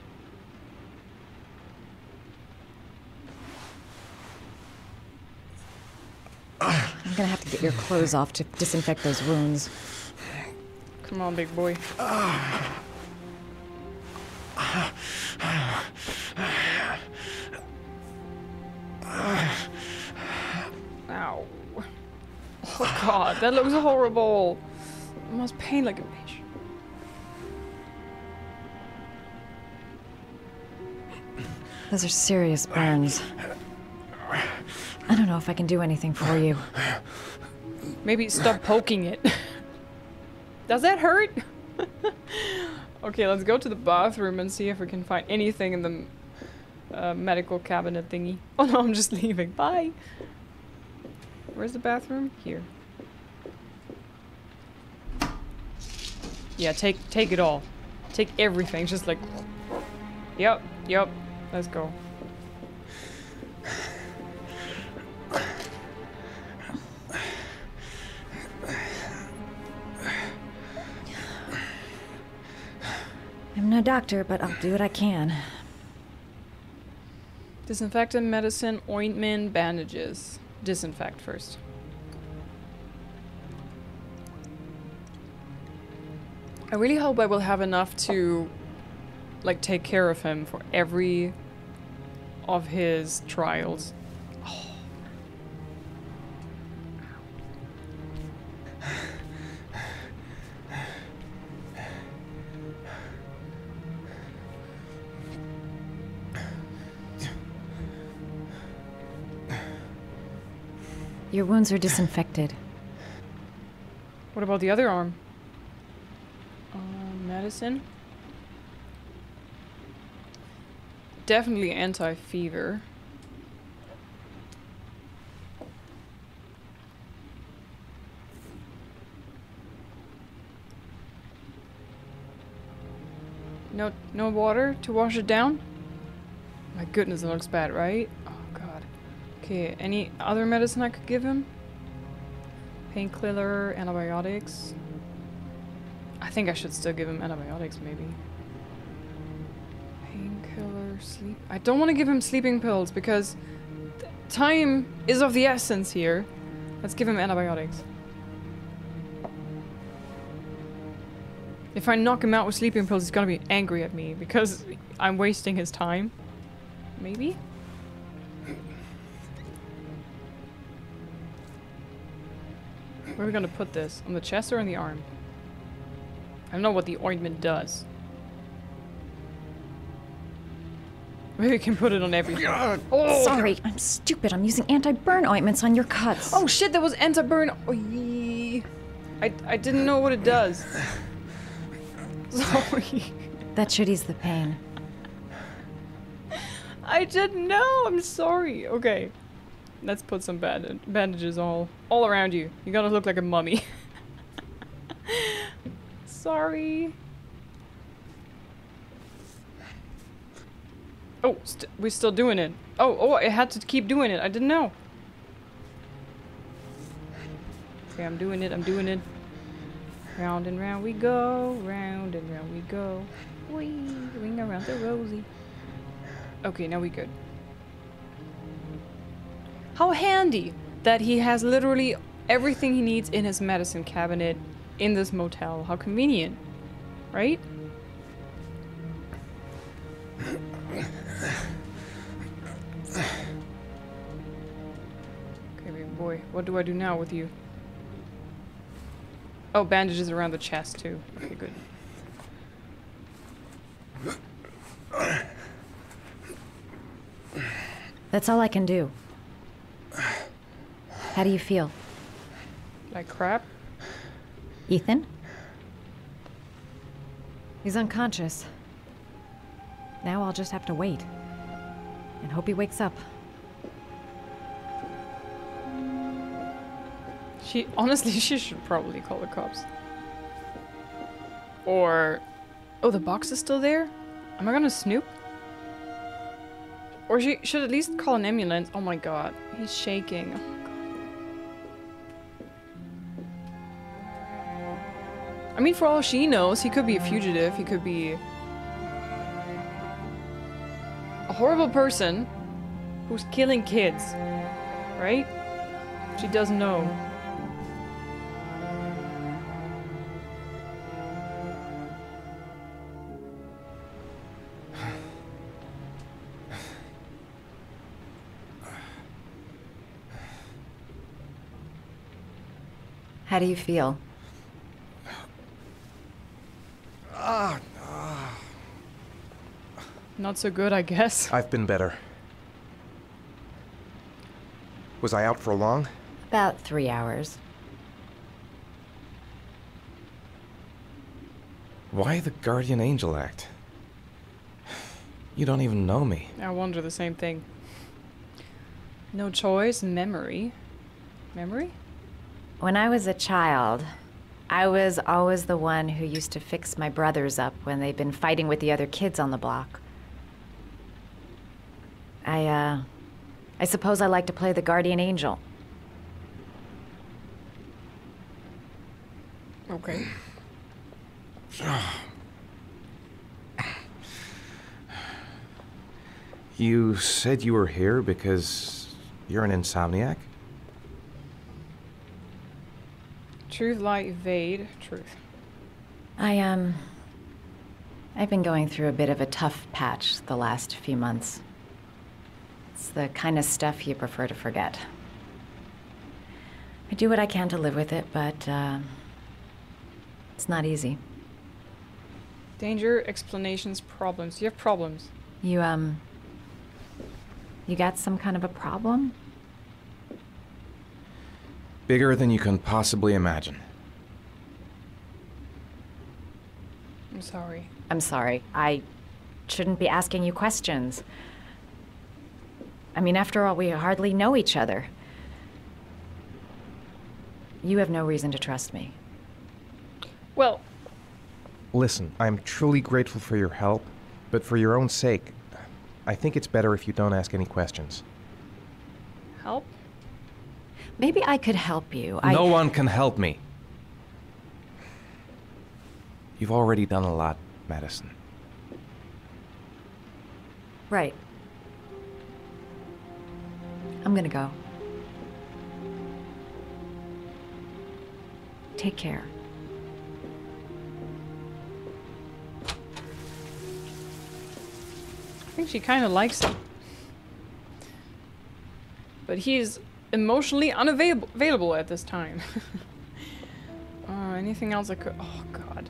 E: I'm gonna have to get your clothes off to disinfect those wounds.
A: Come on, big boy. That looks horrible. I must pain like a bitch.
E: Those are serious burns. I don't know if I can do anything for you.
A: Maybe stop poking it. Does that hurt? okay, let's go to the bathroom and see if we can find anything in the uh, medical cabinet thingy. Oh no, I'm just leaving. Bye. Where's the bathroom? Here. Yeah, take take it all. Take everything. Just like. Yep, yep. Let's go.
E: I'm no doctor, but I'll do what I can.
A: Disinfectant, medicine, ointment, bandages. Disinfect first. I really hope I will have enough to like take care of him for every of his trials.
E: Your wounds are disinfected.
A: What about the other arm? Medicine? Definitely anti-fever. No, no water to wash it down? My goodness, it looks bad, right? Oh god. Okay, any other medicine I could give him? Painkiller, antibiotics. I think I should still give him antibiotics, maybe. Painkiller, sleep... I don't want to give him sleeping pills, because time is of the essence here. Let's give him antibiotics. If I knock him out with sleeping pills, he's gonna be angry at me because I'm wasting his time. Maybe? Where are we gonna put this? On the chest or on the arm? I don't know what the ointment does. Maybe we can put it on everything.
D: Oh. Sorry, I'm stupid. I'm using anti-burn ointments on your cuts.
A: Oh shit, that was anti-burn. Oh, yee. I, I didn't know what it does. Sorry.
D: That should ease the pain.
A: I didn't know. I'm sorry. Okay. Let's put some band bandages all all around you. You're gonna look like a mummy. sorry. Oh, st we're still doing it. Oh, oh, I had to keep doing it. I didn't know. Okay, I'm doing it. I'm doing it. Round and round we go. Round and round we go. Wee, ring around the rosy. Okay, now we good. How handy that he has literally everything he needs in his medicine cabinet in this motel. How convenient, right? Okay, baby boy, what do I do now with you? Oh, bandages around the chest too. Okay, good.
D: That's all I can do. How do you feel?
A: Like crap?
D: Ethan? He's unconscious. Now I'll just have to wait. And hope he wakes up.
A: She honestly, she should probably call the cops. Or, oh, the box is still there. Am I gonna snoop? Or she should at least call an ambulance. Oh my god, he's shaking. I mean, for all she knows, he could be a fugitive. He could be a horrible person who's killing kids, right? She doesn't know.
E: How do you feel?
S: Ah,
A: Not so good, I guess.
S: I've been better. Was I out for long?
E: About three hours.
F: Why the guardian angel act? You don't even know me.
A: I wonder the same thing. No choice, memory. Memory?
E: When I was a child, I was always the one who used to fix my brothers up when they'd been fighting with the other kids on the block. I, uh, I suppose I like to play the guardian angel.
A: Okay.
F: You said you were here because you're an insomniac?
A: Truth, lie, evade. Truth.
E: I, um, I've been going through a bit of a tough patch the last few months. It's the kind of stuff you prefer to forget. I do what I can to live with it, but, uh, it's not easy.
A: Danger, explanations, problems. You have problems.
E: You, um, you got some kind of a problem?
F: Bigger than you can possibly imagine.
A: I'm sorry.
E: I'm sorry. I shouldn't be asking you questions. I mean, after all, we hardly know each other. You have no reason to trust me.
A: Well,
S: Listen, I'm truly grateful for your help, but for your own sake, I think it's better if you don't ask any questions.
A: help?
E: Maybe I could help you. I...
F: No one can help me. You've already done a lot, Madison.
E: Right. I'm gonna go. Take care.
A: I think she kind of likes him. But he's emotionally unavailable available at this time. Uh, anything else I could. Oh god.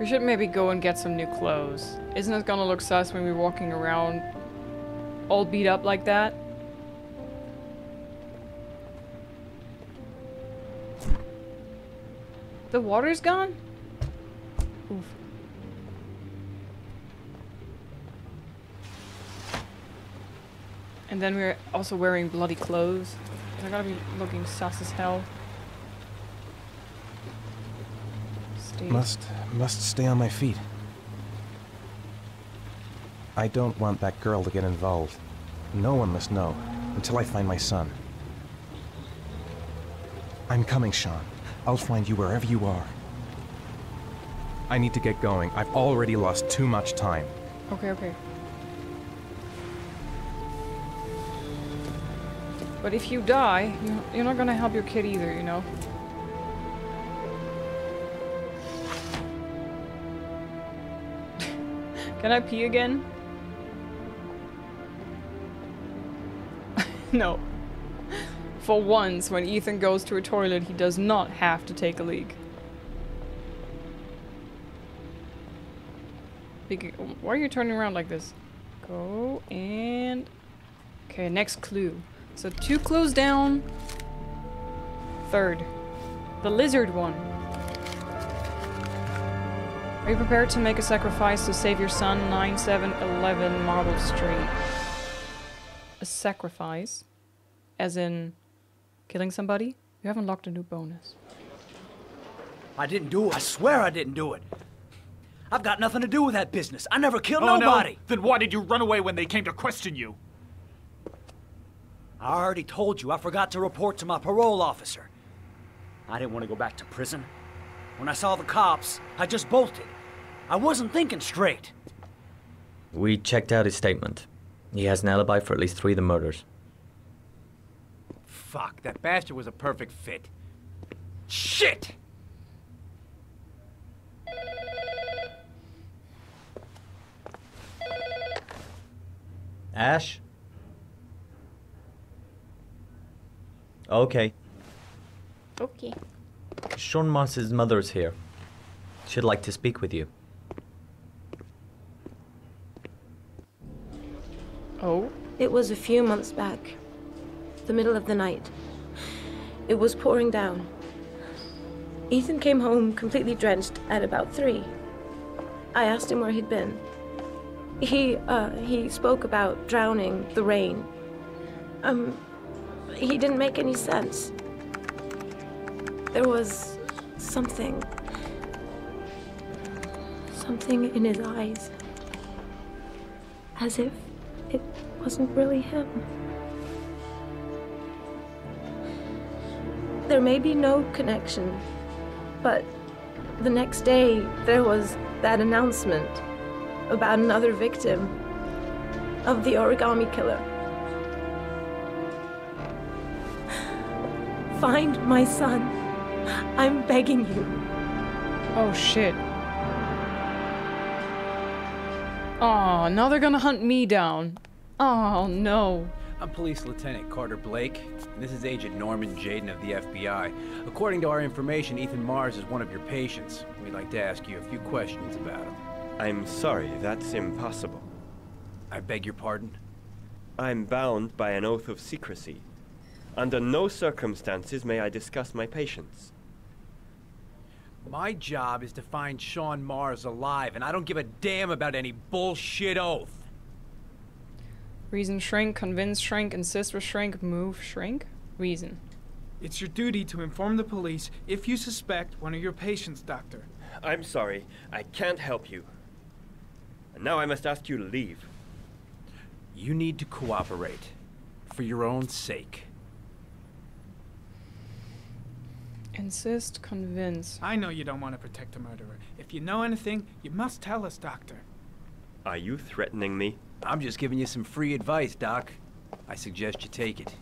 A: We should maybe go and get some new clothes. Isn't it gonna look sus when we're walking around all beat up like that? The water's gone? And then we're also wearing bloody clothes. I gotta be looking sus as hell. Stay.
S: Must must stay on my feet. I don't want that girl to get involved. No one must know until I find my son. I'm coming, Shaun. I'll find you wherever you are. I need to get going. I've already lost too much time.
A: Okay, okay. But if you die, you- you're not gonna help your kid either, you know? Can I pee again? no. For once, when Ethan goes to a toilet, he does not have to take a leak. Why are you turning around like this? Go and... Okay, next clue. So two clues down. Third. The lizard one. Are you prepared to make a sacrifice to save your son? 9711 Marble Street. A sacrifice? As in killing somebody? You haven't locked a new bonus.
J: I didn't do it. I swear I didn't do it. I've got nothing to do with that business. I never killed
B: Oh,
J: nobody.
B: No? Then why did you run away when they came to question you?
J: I already told you I forgot to report to my parole officer. I didn't want to go back to prison. When I saw the cops, I just bolted. I wasn't thinking straight.
R: We checked out his statement. He has an alibi for at least three of the murders.
H: Fuck, that bastard was a perfect fit. Shit!
R: Ash? Okay.
M: Okay.
R: Shaun Mars's mother's here. She'd like to speak with you.
A: Oh?
T: It was a few months back. The middle of the night. It was pouring down. Ethan came home completely drenched at about three. I asked him where he'd been. He, uh, he spoke about drowning, the rain. Um, he didn't make any sense. There was something. Something in his eyes. As if it wasn't really him. There may be no connection, but the next day there was that announcement about another victim of the origami killer. Find my son. I'm begging you.
A: Oh shit. Oh, now they're gonna hunt me down. Oh no.
H: I'm Police Lieutenant Carter Blake, and this is Agent Norman Jayden of the FBI. According to our information, Ethan Mars is one of your patients. We'd like to ask you a few questions about him.
U: I'm sorry, that's impossible.
H: I beg your pardon?
U: I'm bound by an oath of secrecy. Under no circumstances may I discuss my patients.
H: My job is to find Shaun Mars alive, and I don't give a damn about any bullshit oath.
A: Reason shrink, convince shrink, insist with shrink, move shrink? Reason.
I: It's your duty to inform the police if you suspect one of your patients, Doctor.
U: I'm sorry, I can't help you. And now I must ask you to leave.
H: You need to cooperate. For your own sake.
A: Insist, convince.
I: I know you don't want to protect a murderer. If you know anything, you must tell us, Doctor.
U: Are you threatening me?
H: I'm just giving you some free advice, Doc. I suggest you take it.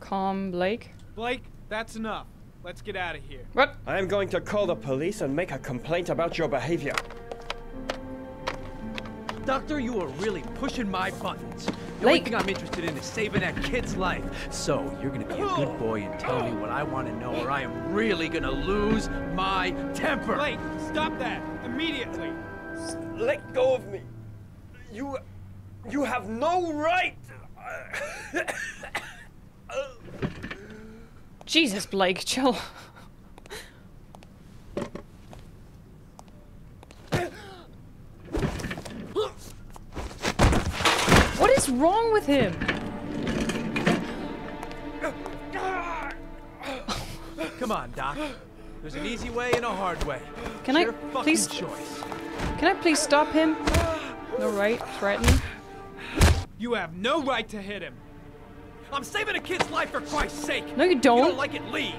A: Calm Blake.
I: Blake, that's enough. Let's get out of here.
A: What?
U: I am going to call the police and make a complaint about your behavior.
H: Doctor, you are really pushing my buttons. The
A: Blake.
H: only thing I'm interested in is saving that kid's life. So, you're gonna be a good boy and tell me what I want to know, or I am really gonna lose my temper.
I: Blake, stop that immediately.
U: Let go of me. You. You have no right.
A: Jesus, Blake, chill. What is wrong with him?
H: Come on, Doc. There's an easy way and a hard way.
A: Can
H: It's
A: I please-
H: choice.
A: Can I please stop him? No right, threaten.
I: You have no right to hit him.
H: I'm saving a kid's life for Christ's sake.
A: No, you
H: You
A: don't.
H: don't like it? Leave.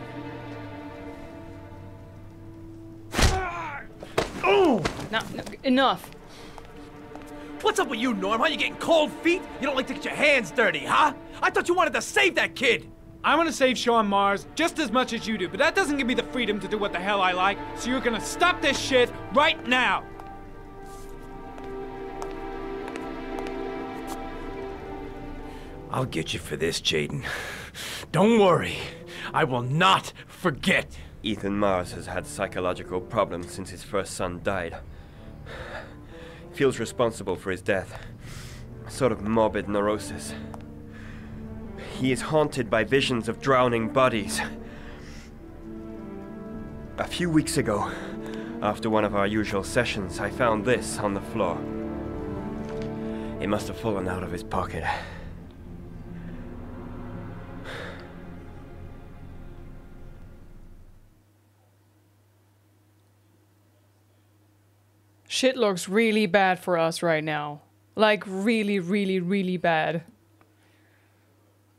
A: Oh! No, no, enough.
H: What's up with you, Norm? How you getting cold feet? You don't like to get your hands dirty, huh? I thought you wanted to save that kid.
I: I want to save Shaun Mars just as much as you do, but that doesn't give me the freedom to do what the hell I like. So you're gonna stop this shit right now.
H: I'll get you for this, Jayden. Don't worry. I will not forget.
U: Ethan Mars has had psychological problems since his first son died. Feels responsible for his death. A sort of morbid neurosis. He is haunted by visions of drowning bodies. A few weeks ago, after one of our usual sessions, I found this on the floor. It must have fallen out of his pocket.
A: Shit looks really bad for us right now. Like, really, really, really bad.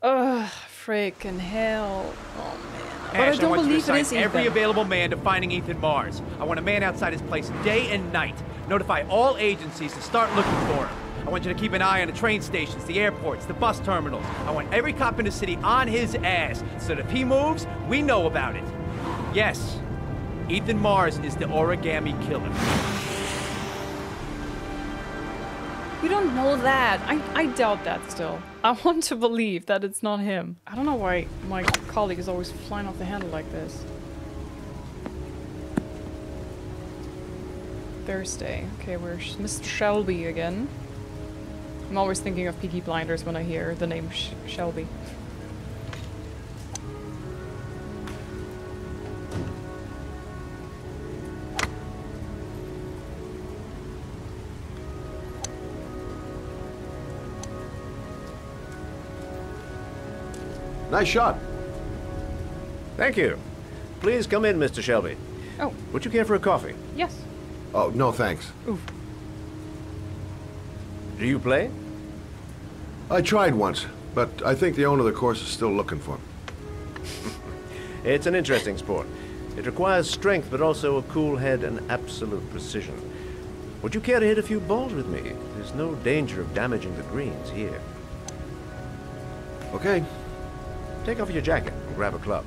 A: Ugh, freaking hell. Oh, man. But I don't
H: to
A: believe it
H: every
A: Ethan.
H: available man to finding Ethan Mars. I want a man outside his place day and night. Notify all agencies to start looking for him. I want you to keep an eye on the train stations, the airports, the bus terminals. I want every cop in the city on his ass, so that if he moves, we know about it. Yes, Ethan Mars is the origami killer.
A: We don't know that. I, I doubt that still. I want to believe that it's not him. I don't know why my colleague is always flying off the handle like this. Thursday. Okay, where's Mr. Shelby again? I'm always thinking of Peaky Blinders when I hear the name Sh Shelby.
K: Nice shot.
V: Thank you. Please come in, Mr. Shelby.
A: Oh.
V: Would you care for a coffee?
A: Yes.
K: Oh, no thanks.
V: Do you play?
K: I tried once, but I think the owner of the course is still looking for me.
V: It's an interesting sport. It requires strength, but also a cool head and absolute precision. Would you care to hit a few balls with me? There's no danger of damaging the greens here.
K: Okay.
V: Take off your jacket and grab a club.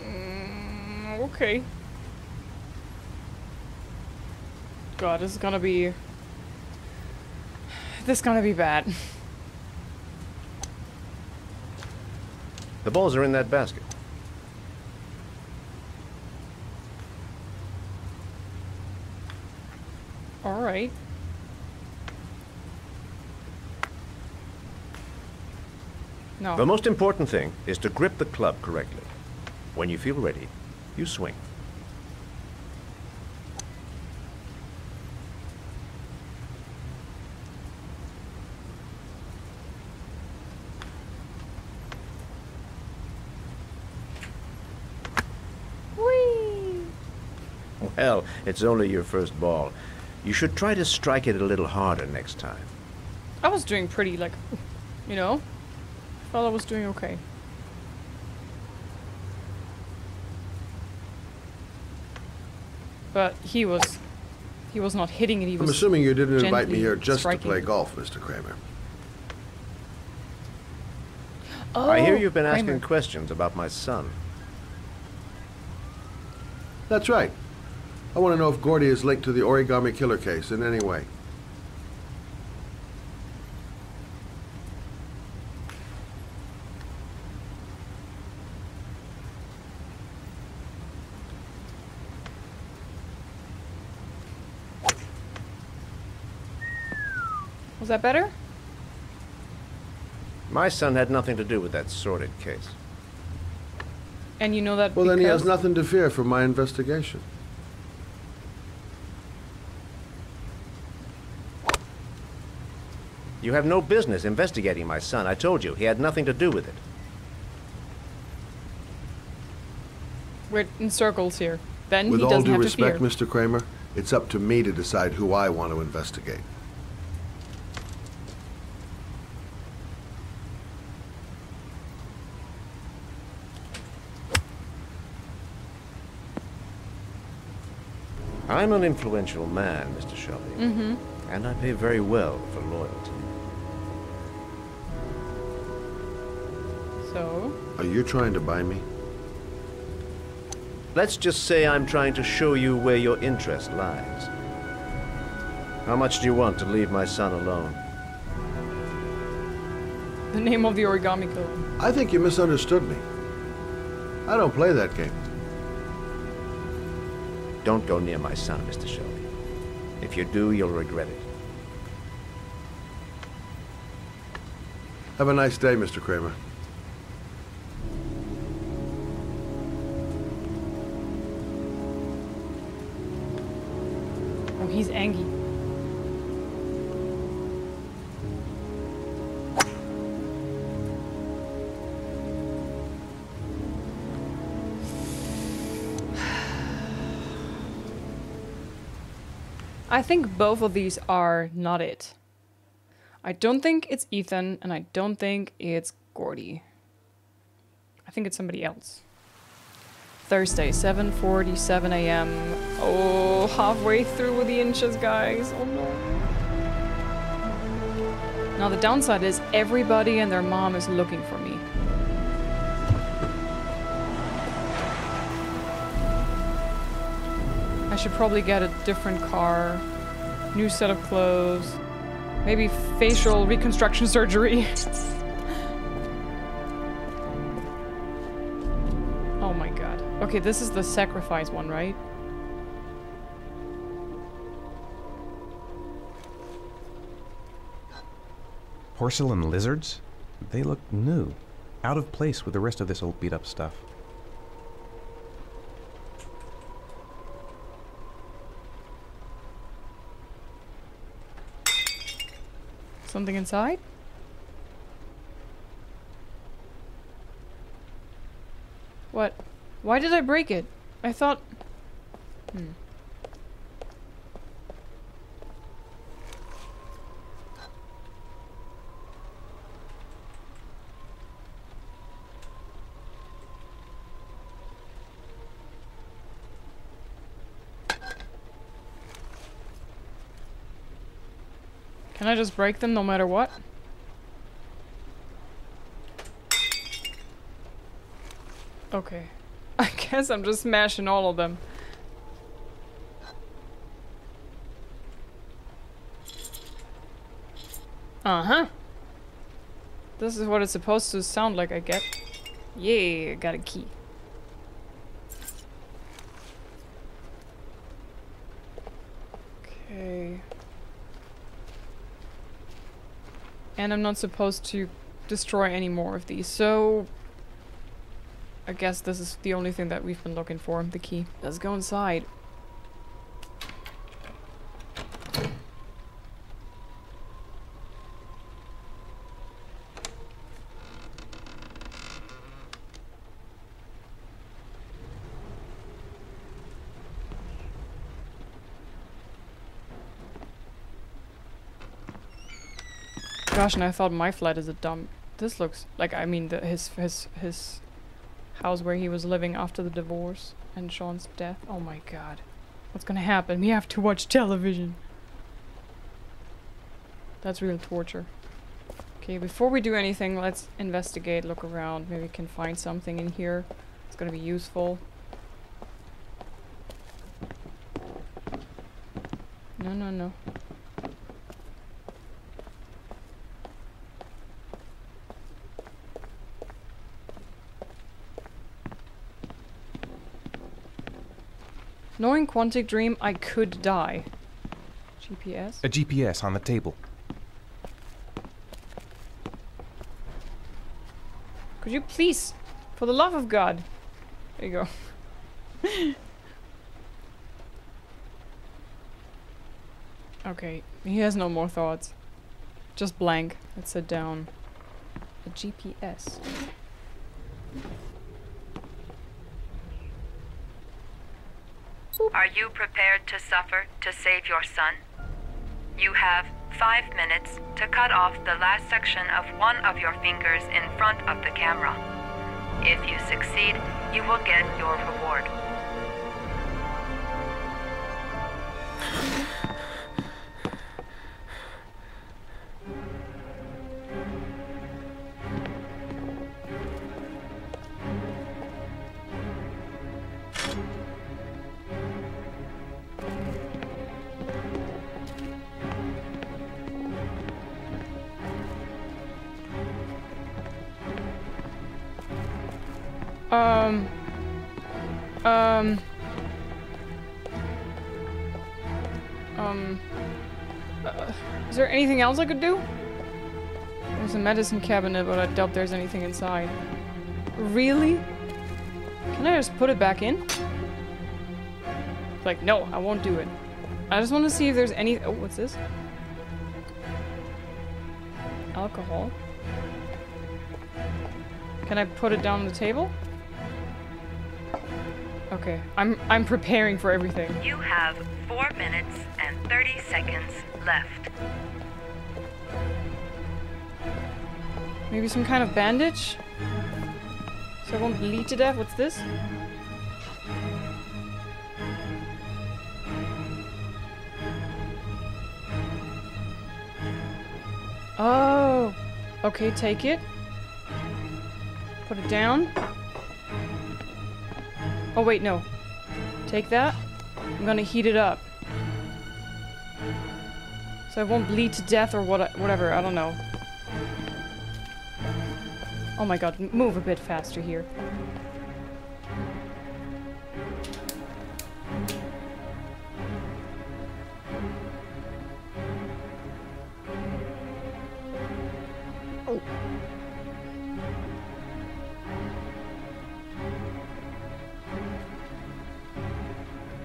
A: Mm, okay. God, this is gonna be... This is gonna be bad.
V: The balls are in that basket.
A: Alright. No.
V: The most important thing is to grip the club correctly. When you feel ready, you swing. Well, it's only your first ball. You should try to strike it a little harder next time.
A: I was doing pretty, like, you know? Thought I was doing okay. But he was... He was not hitting it, he was
K: I'm assuming you didn't invite me here just
A: striking.
K: to play golf, Mr. Kramer.
V: I hear
A: Oh,
V: you've been oh,
A: asking
V: questions about my son.
K: That's right. I want to know if Gordi is linked to the origami killer case in any way.
A: That better?
V: My son had nothing to do with that sordid case.
A: And you know that
K: Well, then he has nothing to fear from my investigation.
V: You have no business investigating my son. I told you, he had nothing to do with it.
A: We're in circles here. Then
K: With
A: he
K: all
A: doesn't
K: due
A: have
K: respect,
A: to fear.
K: Mr. Kramer, it's up to me to decide who I want to investigate.
V: I'm an influential man, Mr. Shelby,
A: Mm-hmm.
V: and I pay very well for loyalty.
A: So?
K: Are you trying to buy me?
V: Let's just say I'm trying to show you where your interest lies. How much do you want to leave my son alone?
A: The name of the origami killer.
K: I think you misunderstood me. I don't play that game.
V: Don't go near my son, Mr. Shelby. If you do, you'll regret it.
K: Have a nice day, Mr. Kramer.
A: Oh, he's angry. I think both of these are not it. I don't think it's Ethan, and I don't think it's Gordi. I think it's somebody else. Thursday, 7:47 a.m. Oh, halfway through with the inches, guys. Oh no. Now the downside is everybody and their mom is looking for me. I should probably get a different car, new set of clothes, maybe facial reconstruction surgery. oh my god. Okay, this is the sacrifice one, right?
S: Porcelain lizards? They look new. Out of place with the rest of this old beat up stuff.
A: Something inside? What? Why did I break it? I thought... Hmm. Can I just break them no matter what? Okay. I guess I'm just smashing all of them. Uh-huh. This is what it's supposed to sound like, I get. Yeah, got a key. Okay. And I'm not supposed to destroy any more of these, so... I guess this is the only thing that we've been looking for, the key. Let's go inside. Gosh, and I thought my flat is a dump. This looks like, I mean, the, his, his, his house where he was living after the divorce and Shaun's death. Oh my god. What's gonna happen? We have to watch television. That's real torture. Okay, before we do anything, let's investigate, look around. Maybe we can find something in here. It's gonna be useful. No, no, no. Knowing Quantic Dream, I could die. GPS?
S: A GPS on the table.
A: Could you please, for the love of God. There you go. okay, he has no more thoughts. Just blank. Let's sit down. A GPS.
W: Are you prepared to suffer to save your son? You have five minutes to cut off the last section of one of your fingers in front of the camera. If you succeed, you will get your reward.
A: Else I could do? There's a medicine cabinet, but I doubt there's anything inside. Really? Can I just put it back in? Like, no, I won't do it. I just want to see if there's any- oh, what's this? Alcohol. Can I put it down on the table? Okay, I'm I'm preparing for everything.
W: You have four minutes and 30 seconds left.
A: Maybe some kind of bandage? So I won't bleed to death? What's this? Oh! Okay, take it. Put it down. Oh wait, no. Take that. I'm gonna heat it up. So I won't bleed to death or what whatever, I don't know. Oh my god, move a bit faster here. Oh.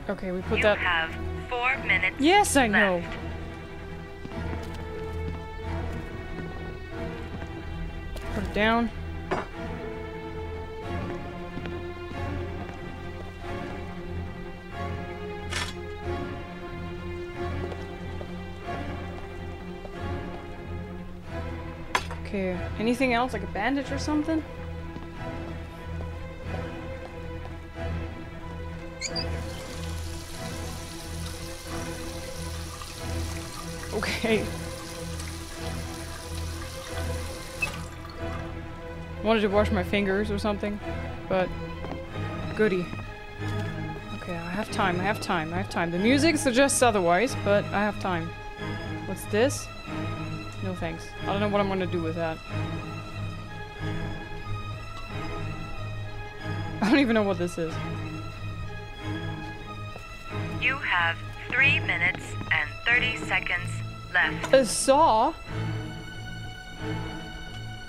A: Okay, we put
W: you
A: that-
W: have four minutes
A: Yes, I know. Put it down. Anything else? Like a bandage or something? Okay. Wanted to wash my fingers or something, but goody. Okay, I have time, I have time, I have time. The music suggests otherwise, but I have time. What's this? Thanks. I don't know what I'm gonna do with that. I don't even know what this is.
W: You have three minutes and 30 seconds left.
A: A saw?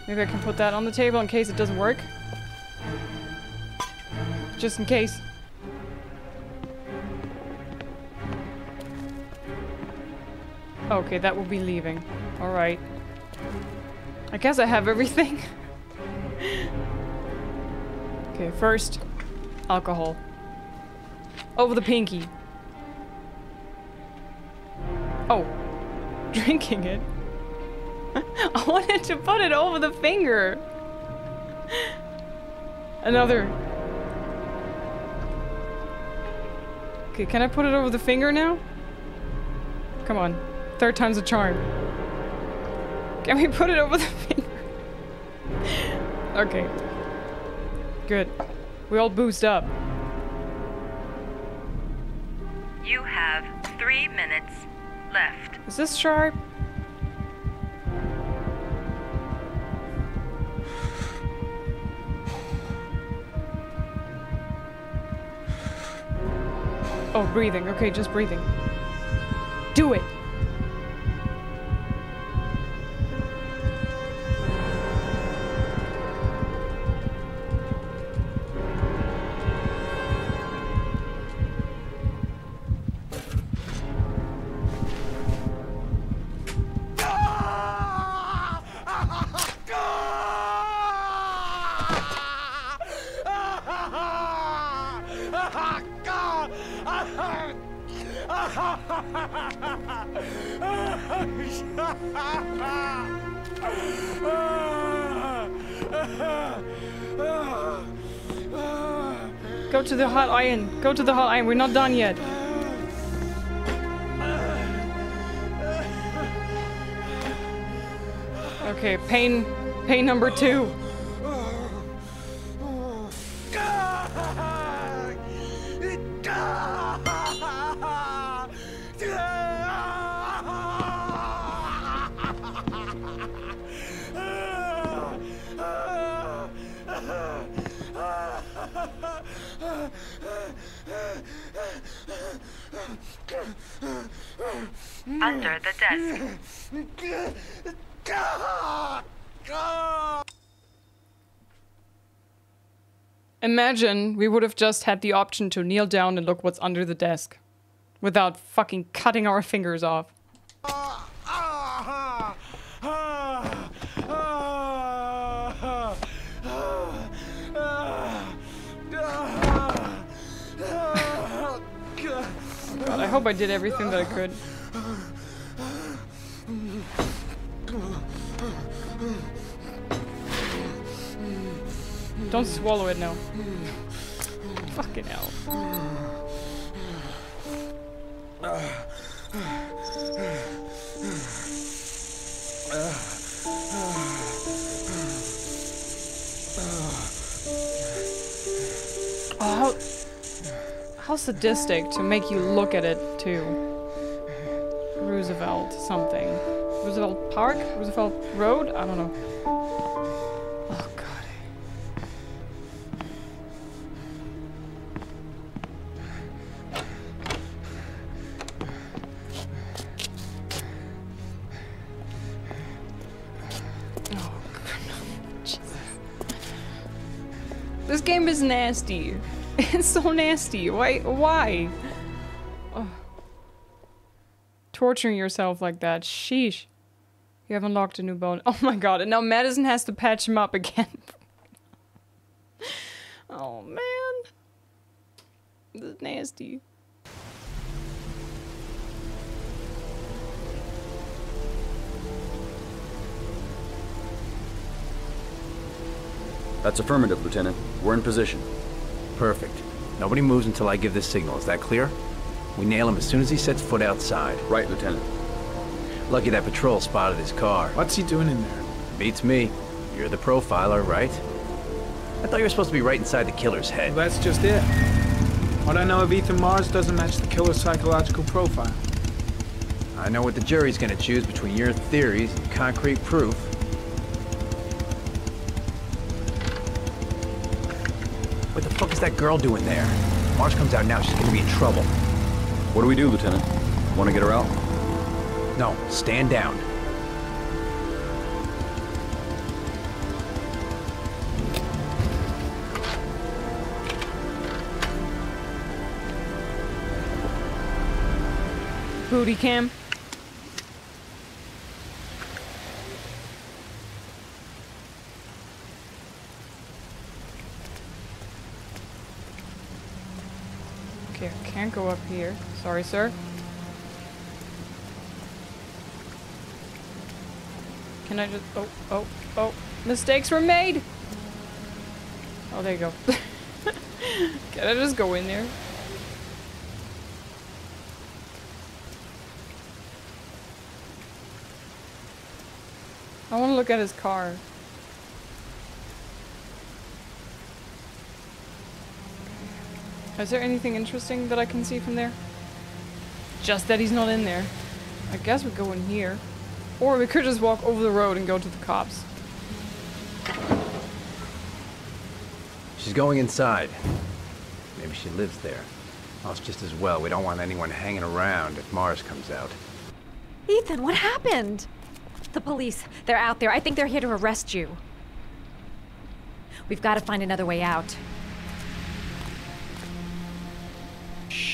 A: Maybe I can put that on the table in case it doesn't work. Just in case. Okay, that will be leaving. Alright. I guess I have everything. okay, first, alcohol. Over the pinky. Oh, drinking it. I wanted to put it over the finger. Another. Okay, can I put it over the finger now? Come on. Third time's a charm. Can we put it over the finger? okay. Good. We all boost up.
W: You have three minutes left.
A: Is this sharp? Oh, breathing. Okay, just breathing. Do it! Go to the hall. iron. We're not done yet. Okay, pain, pain number two. Imagine we would have just had the option to kneel down and look what's under the desk. Without fucking cutting our fingers off. God, I hope I did everything that I could. Don't swallow it now. Fucking hell. Oh, how, how sadistic to make you look at it too. Roosevelt something. Roosevelt Park? Roosevelt Road? I don't know. Oh god. Is nasty. It's so nasty. Why? Why? Torturing yourself like that. Sheesh. You have unlocked a new bone. Oh my god. And now Madison has to patch him up again. oh man. This is nasty.
P: That's affirmative, Lieutenant. We're in position.
H: Perfect. Nobody moves until I give this signal. Is that clear? We nail him as soon as he sets foot outside.
P: Right, Lieutenant.
H: Lucky that patrol spotted his car.
I: What's he doing in there?
H: Beats me. You're the profiler, right? I thought you were supposed to be right inside the killer's head.
I: Well, that's just it. What I know of Ethan Mars doesn't match the killer's psychological profile.
H: I know what the jury's gonna choose between your theories and concrete proof. Fuck is that girl doing there? Mars comes out now, she's gonna be in trouble.
P: What do we do, Lieutenant? Want to get her out?
H: No, stand down.
A: Booty cam. Okay, I can't go up here. Sorry, sir. Can I just... Oh, oh, oh. Mistakes were made! Oh, there you go. Can I just go in there? I want to look at his car. Is there anything interesting that I can see from there? Just that he's not in there. I guess we go in here. Or we could just walk over the road and go to the cops.
H: She's going inside. Maybe she lives there. Well, it's just as well. We don't want anyone hanging around if Mars comes out.
E: Ethan, what happened? The police. They're out there. I think they're here to arrest you. We've got to find another way out.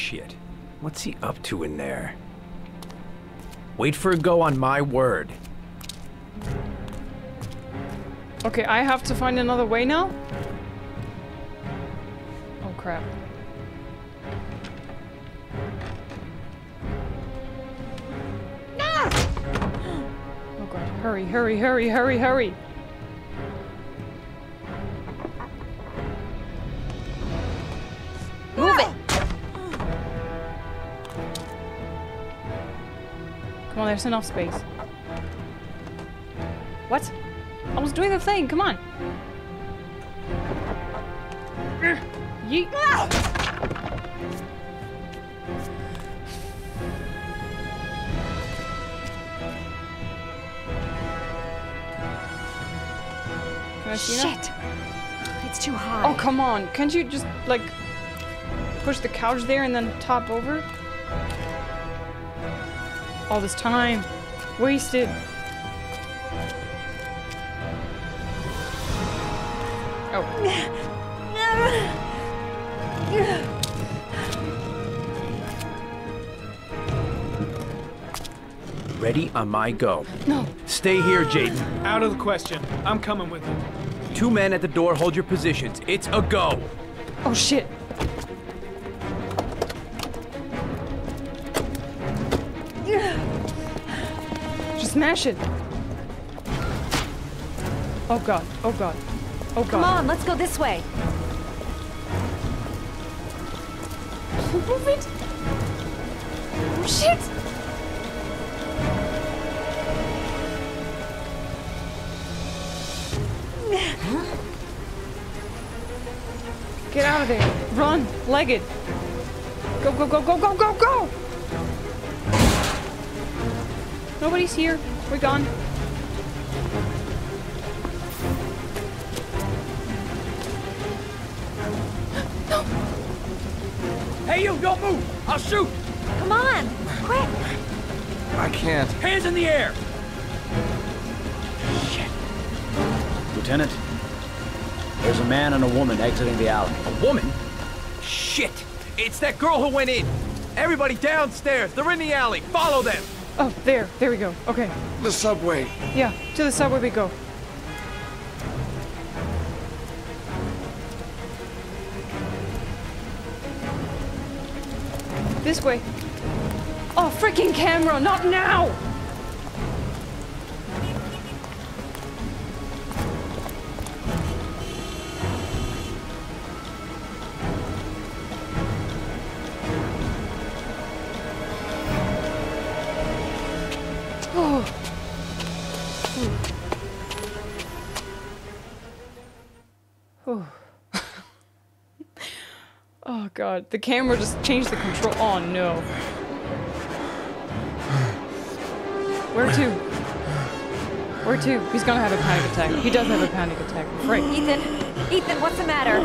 H: shit. What's he up to in there? Wait for a go on my word.
A: Okay, I have to find another way now? Oh crap. No! Ah! Oh god, hurry, hurry, hurry,
E: hurry, hurry!
A: Come on, there's enough space. What? I was doing the thing, come on. Yeet.
E: Shit! It's too high.
A: Oh, come on. Can't you just, like, push the couch there and then top over? All this time. Wasted. Oh.
H: Ready on my go.
A: No.
H: Stay here, Jayden.
I: Out of the question. I'm coming with you.
H: Two men at the door, hold your positions. It's a go.
A: Oh, shit. Smash it. Oh god. Oh god. Oh god.
E: Come on, let's go this way.
A: Move it. Oh shit. Get out of there. Run. Leg it. Go, go, go, go, go, go, go. Nobody's here. We're gone. no!
H: Hey, you, don't move. I'll shoot.
E: Come on, quick!
F: I can't.
H: Hands in the air.
J: Lieutenant, there's a man and a woman exiting the alley.
H: A woman? Shit. It's that girl who went in. Everybody downstairs. They're in the alley. Follow them.
A: Oh, there. There we go. Okay.
F: The subway.
A: Yeah, to the subway we go. This way. Oh, freaking camera, not now! The camera just changed the control. Oh no. Where to? Where to? He's gonna have a panic attack. He does have a panic attack. I'm.
E: Ethan, Ethan, what's the matter?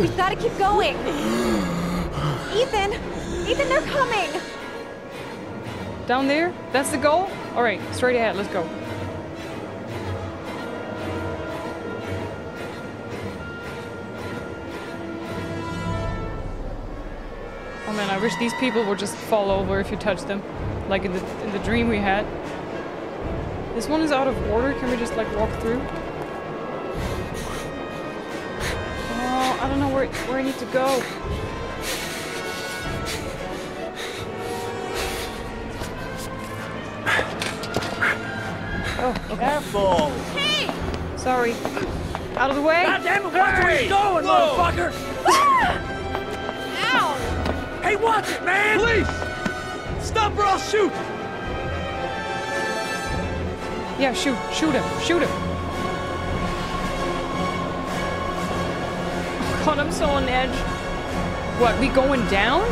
E: We've got to keep going. Ethan, Ethan, they're coming.
A: Down there? That's the goal? Alright, straight ahead, let's go. Man, I wish these people would just fall over if you touch them. Like in the in the dream we had. This one is out of order, can we just like walk through? Oh, I don't know where where I need to go. Oh, okay.
J: Careful!
M: Hey!
A: Sorry. Out of the way.
J: God damn it, watch where you're going, motherfucker!
H: Hey, watch it, man! Police! Stop or I'll shoot!
A: Yeah, shoot. Shoot him. Shoot him. Oh god, I'm so on edge. What, we going down?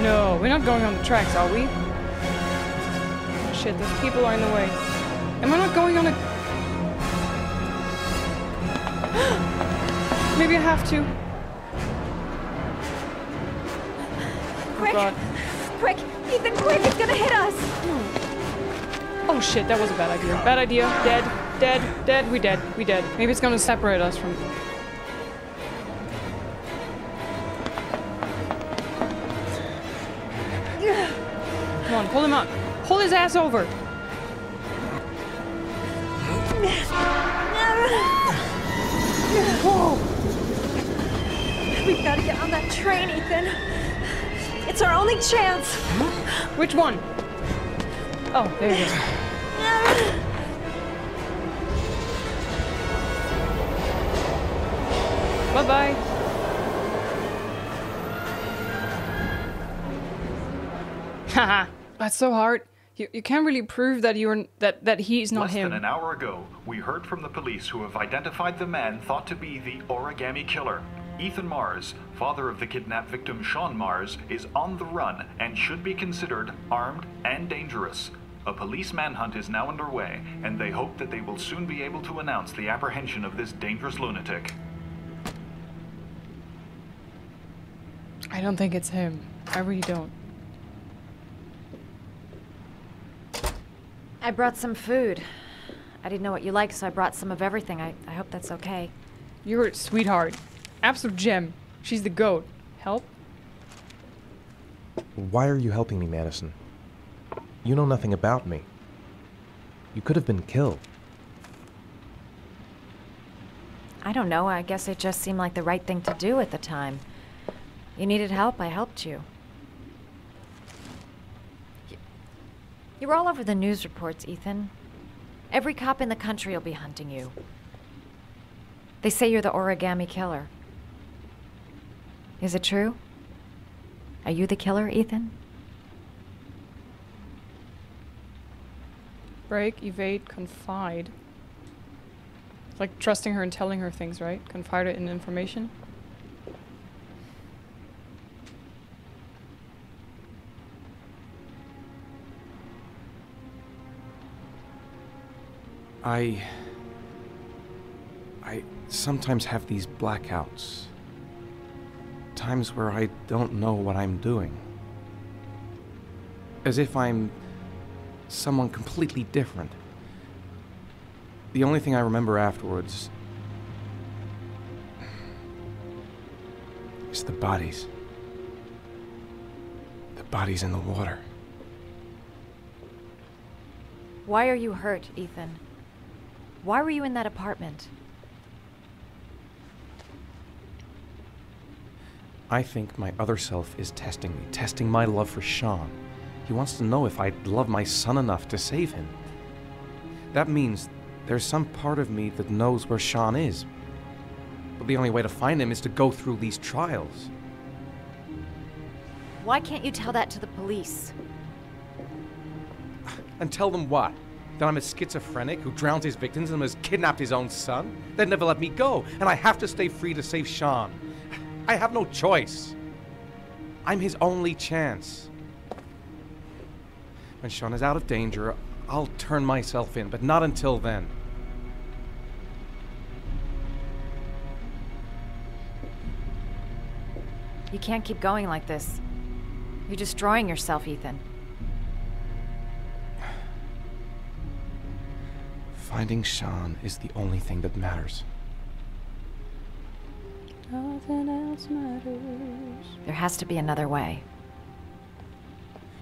A: No, we're not going on the tracks, are we? Shit, those people are in the way. Am I not going on a... Maybe I have to.
E: Quick,
A: God.
E: quick, Ethan, quick! It's gonna hit us.
A: Oh shit, that was a bad idea. Bad idea. Dead. Dead. Dead. We dead. We dead. Maybe it's gonna separate us from... Come on, pull him up. Pull his ass over.
E: We've got to get on that train, Ethan. It's our only chance.
A: Which one? Oh, there you go. Bye bye. Haha, that's so hard. You, you can't really prove that you're that that he's not
B: Less
A: him.
B: than an hour ago, we heard from the police who have identified the man thought to be the origami killer. Ethan Mars, father of the kidnapped victim Shaun Mars, is on the run and should be considered armed and dangerous. A police manhunt is now underway, and they hope that they will soon be able to announce the apprehension of this dangerous lunatic.
A: I don't think it's him. I really don't.
E: I brought some food. I didn't know what you liked, so I brought some of everything. I, I hope that's okay.
A: You're a sweetheart. Absolute gem. She's the goat. Help?
F: Why are you helping me, Madison? You know nothing about me. You could have been killed.
E: I don't know. I guess it just seemed like the right thing to do at the time. You needed help, I helped you. You're all over the news reports, Ethan. Every cop in the country will be hunting you. They say you're the origami killer. Is it true? Are you the killer, Ethan?
A: Break, evade, confide. It's like trusting her and telling her things, right? Confide it in information.
F: I. I sometimes have these blackouts. Times where I don't know what I'm doing. As if I'm someone completely different. The only thing I remember afterwards is the bodies. The bodies in the water.
E: Why are you hurt, Ethan? Why were you in that apartment?
F: I think my other self is testing me, testing my love for Shaun. He wants to know if I love my son enough to save him. That means there's some part of me that knows where Shaun is. But the only way to find him is to go through these trials.
E: Why can't you tell that to the police?
F: And tell them what? That I'm a schizophrenic who drowns his victims and has kidnapped his own son? They'd never let me go, and I have to stay free to save Shaun. I have no choice. I'm his only chance. When Shaun is out of danger, I'll turn myself in, but not until then.
E: You can't keep going like this. You're destroying yourself, Ethan.
F: Finding Shaun is the only thing that matters.
A: Nothing else matters.
E: There has to be another way.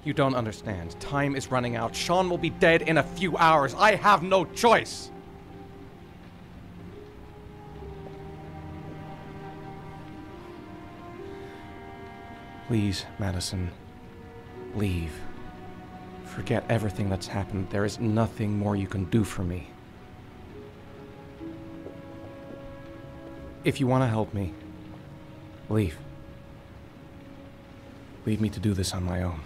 F: You don't understand. Time is running out. Shaun will be dead in a few hours. I have no choice. Please, Madison, leave. Forget everything that's happened. There is nothing more you can do for me. If you want to help me, leave. Leave me to do this on my own.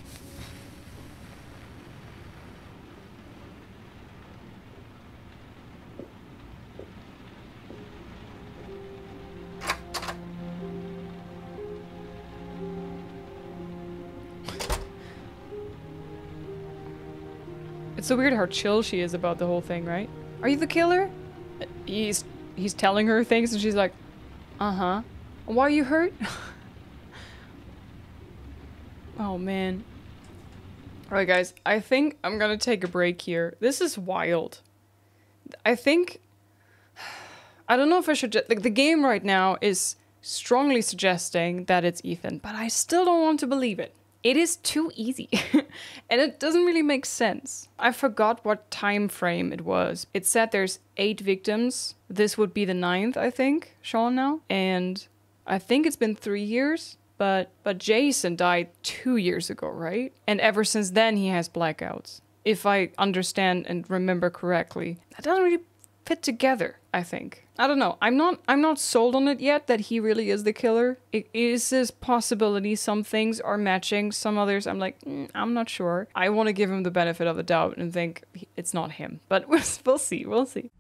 A: It's so weird how chill she is about the whole thing, right? Are you the killer? He's he's telling her things and she's like, "Uh-huh. Why are you hurt?" oh man. All right, guys. I think I'm to take a break here. This is wild. I think I don't know if I should like the game right now is strongly suggesting that it's Ethan, but I still don't want to believe it. It is too easy. and it doesn't really make sense. I forgot what time frame it was. It said there's 8 victims. This would be the ninth, I think, Shaun now. And I think it's been 3 years, but but Jason died 2 years ago, right? And ever since then he has blackouts. if I understand and remember correctly. That doesn't really fit together, I think. I don't know. I'm not I'm not sold on it yet that he really is the killer. It is this possibility. Some things are matching, some others I'm like, mm, I'm not sure. I want to give him the benefit of the doubt and think it's not him. But we'll see. We'll see.